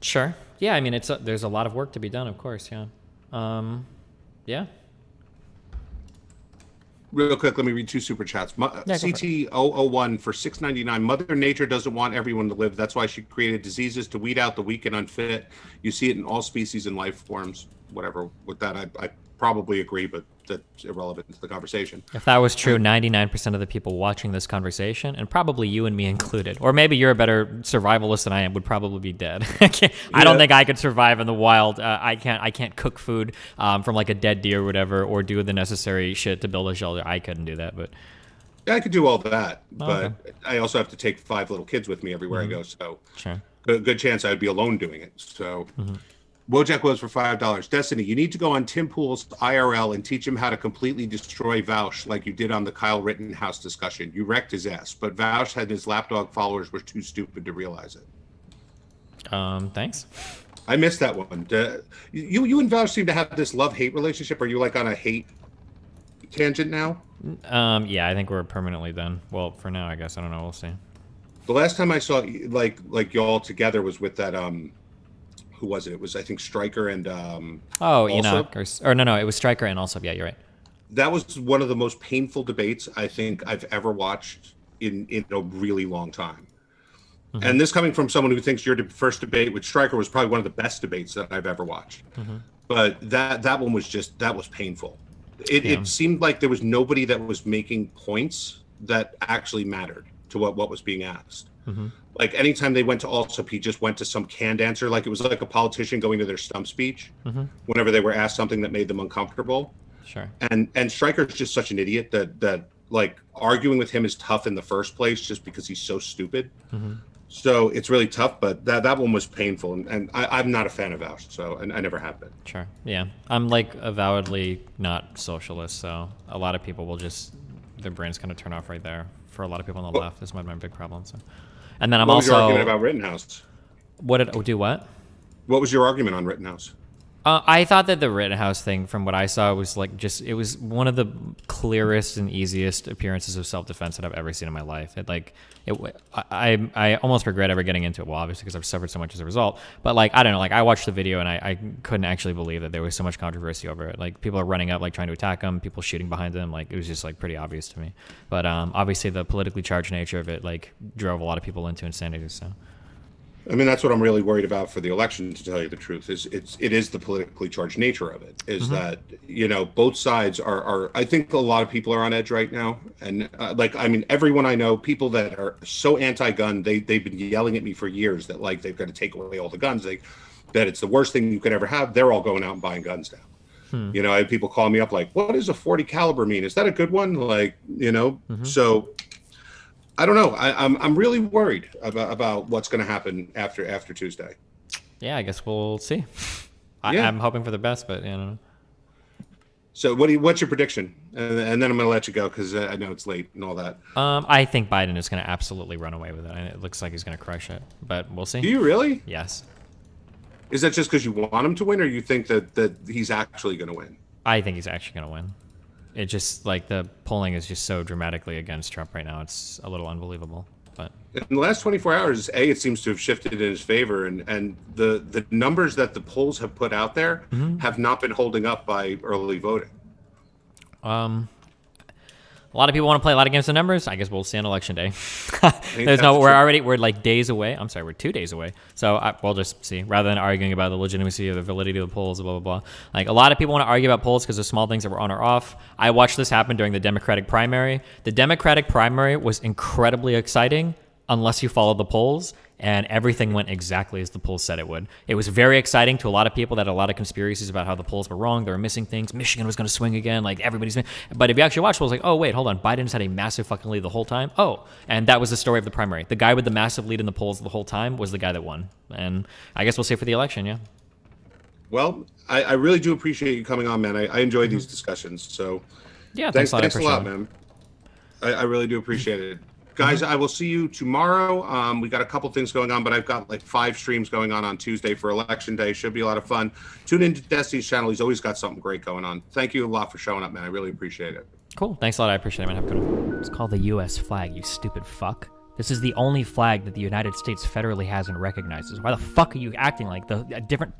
Sure. Yeah, I mean, it's a, there's a lot of work to be done, of course. Yeah. Um, yeah. Real quick, let me read two super chats. Yeah, CT001 for 6.99. Mother Nature doesn't want everyone to live. That's why she created diseases to weed out the weak and unfit. You see it in all species and life forms. Whatever. With that, I, I probably agree, but that's irrelevant to the conversation. If that was true, 99% of the people watching this conversation, and probably you and me included, or maybe you're a better survivalist than I am, would probably be dead. I, can't, I don't think I could survive in the wild. Uh, I can't. I can't cook food um, from like a dead deer or whatever, or do the necessary shit to build a shelter. I couldn't do that, but Yeah, I could do all that, Oh, but okay. I also have to take five little kids with me everywhere Mm-hmm. I go. So sure. good, good chance I'd be alone doing it. So, Mm-hmm. Wojak was for five dollars. Destiny, you need to go on Tim Pool's IRL and teach him how to completely destroy Vaush like you did on the Kyle Rittenhouse discussion. You wrecked his ass, but Vaush and his lapdog followers were too stupid to realize it. Um, thanks. I missed that one. Uh, you, you and Vaush seem to have this love hate relationship. Are you like on a hate tangent now? Um, yeah, I think we're permanently done. Well, for now, I guess. I don't know. We'll see. The last time I saw like like y'all together was with that um, who was it? It was I think Stryker and um. Oh, Enoch, or, or no, no, it was Stryker and also, yeah, you're right. that was one of the most painful debates I think I've ever watched in in a really long time. Mm-hmm. And this coming from someone who thinks your first debate with Stryker was probably one of the best debates that I've ever watched. Mm-hmm. But that that one was just that was painful. It, Yeah. it seemed like there was nobody that was making points that actually mattered to what what was being asked. Mm-hmm. Like anytime they went to Allsup, he just went to some canned answer, like it was like a politician going to their stump speech. Mm-hmm. Whenever they were asked something that made them uncomfortable, Sure. and and Stryker's just such an idiot that that like arguing with him is tough in the first place just because he's so stupid. Mm-hmm. So it's really tough, but that that one was painful, and, and I, I'm not a fan of Vaush, so and I never have been. Sure. Yeah. I'm like avowedly not socialist, so a lot of people will just their brains kind of turn off right there. For a lot of people on the Well- left, this might be my big problem. So, and then I'm what was also your argument about Rittenhouse? what did oh, do what? What was your argument on Rittenhouse? Uh, I thought that the Rittenhouse thing, from what I saw, was like just it was one of the clearest and easiest appearances of self-defense that I've ever seen in my life. It like it i almost regret ever getting into it. Well, obviously because I've suffered so much as a result. But like I don't know, like I watched the video and I, I couldn't actually believe that there was so much controversy over it. Like people are running up, like trying to attack him, people shooting behind them. Like it was just like pretty obvious to me. But um, obviously the politically charged nature of it like drove a lot of people into insanity. So. I mean, that's what I'm really worried about for the election. To tell you the truth, is it's it is the politically charged nature of it. Is mm-hmm. that you know both sides are are. I think a lot of people are on edge right now, and uh, like I mean, everyone I know, people that are so anti-gun, they they've been yelling at me for years that like they've got to take away all the guns. They that it's the worst thing you could ever have. They're all going out and buying guns now. Hmm. You know, I had people calling me up like, "What does a 40 caliber mean? Is that a good one?" Like, you know, mm-hmm. so I don't know. I, I'm I'm really worried about about what's going to happen after after Tuesday. Yeah, I guess we'll see. I, Yeah. I'm hoping for the best, but you know. So what do you, what's your prediction? And, and then I'm going to let you go because I know it's late and all that. Um, I think Biden is going to absolutely run away with it. and It looks like he's going to crush it, but we'll see. Do you really? yes, Is that just because you want him to win, or you think that that he's actually going to win? I think he's actually going to win. It just like the polling is just so dramatically against Trump right now. It's a little unbelievable. But In the last 24 hours, a it seems to have shifted in his favor, and and the the numbers that the polls have put out there have not been holding up by early voting. um, a lot of people want to play a lot of games of numbers. I guess we'll see on election day. There's no. We're already we're like days away. I'm sorry, we're two days away. So I, we'll just see. Rather than arguing about the legitimacy or the validity of the polls, blah blah blah. Like a lot of people want to argue about polls because of small things that were on or off. I watched this happen during the Democratic primary. The Democratic primary was incredibly exciting unless you followed the polls. And everything went exactly as the polls said it would. It was very exciting to a lot of people that had a lot of conspiracies about how the polls were wrong. They were missing things. Michigan was going to swing again. Like everybody's. But if you actually watch polls, like, oh wait, hold on, Biden's had a massive fucking lead the whole time. Oh, and that was the story of the primary. The guy with the massive lead in the polls the whole time was the guy that won. And I guess we'll see for the election. Yeah. Well, I, I really do appreciate you coming on, man. I, I enjoy these mm-hmm. discussions. So Yeah. thanks, Thanks, a lot. Thanks a lot, man. I, I really do appreciate it. Guys, I will see you tomorrow. Um, we got a couple things going on, but I've got like five streams going on on Tuesday for election day. Should be a lot of fun. Tune into Destiny's channel. He's always got something great going on. Thank you a lot for showing up, man. I really appreciate it. Cool. Thanks a lot. I appreciate it, man. Have a good one. It's called the U.S. flag, you stupid fuck. This is the only flag that the United States federally has and recognizes. Why the fuck are you acting like the a different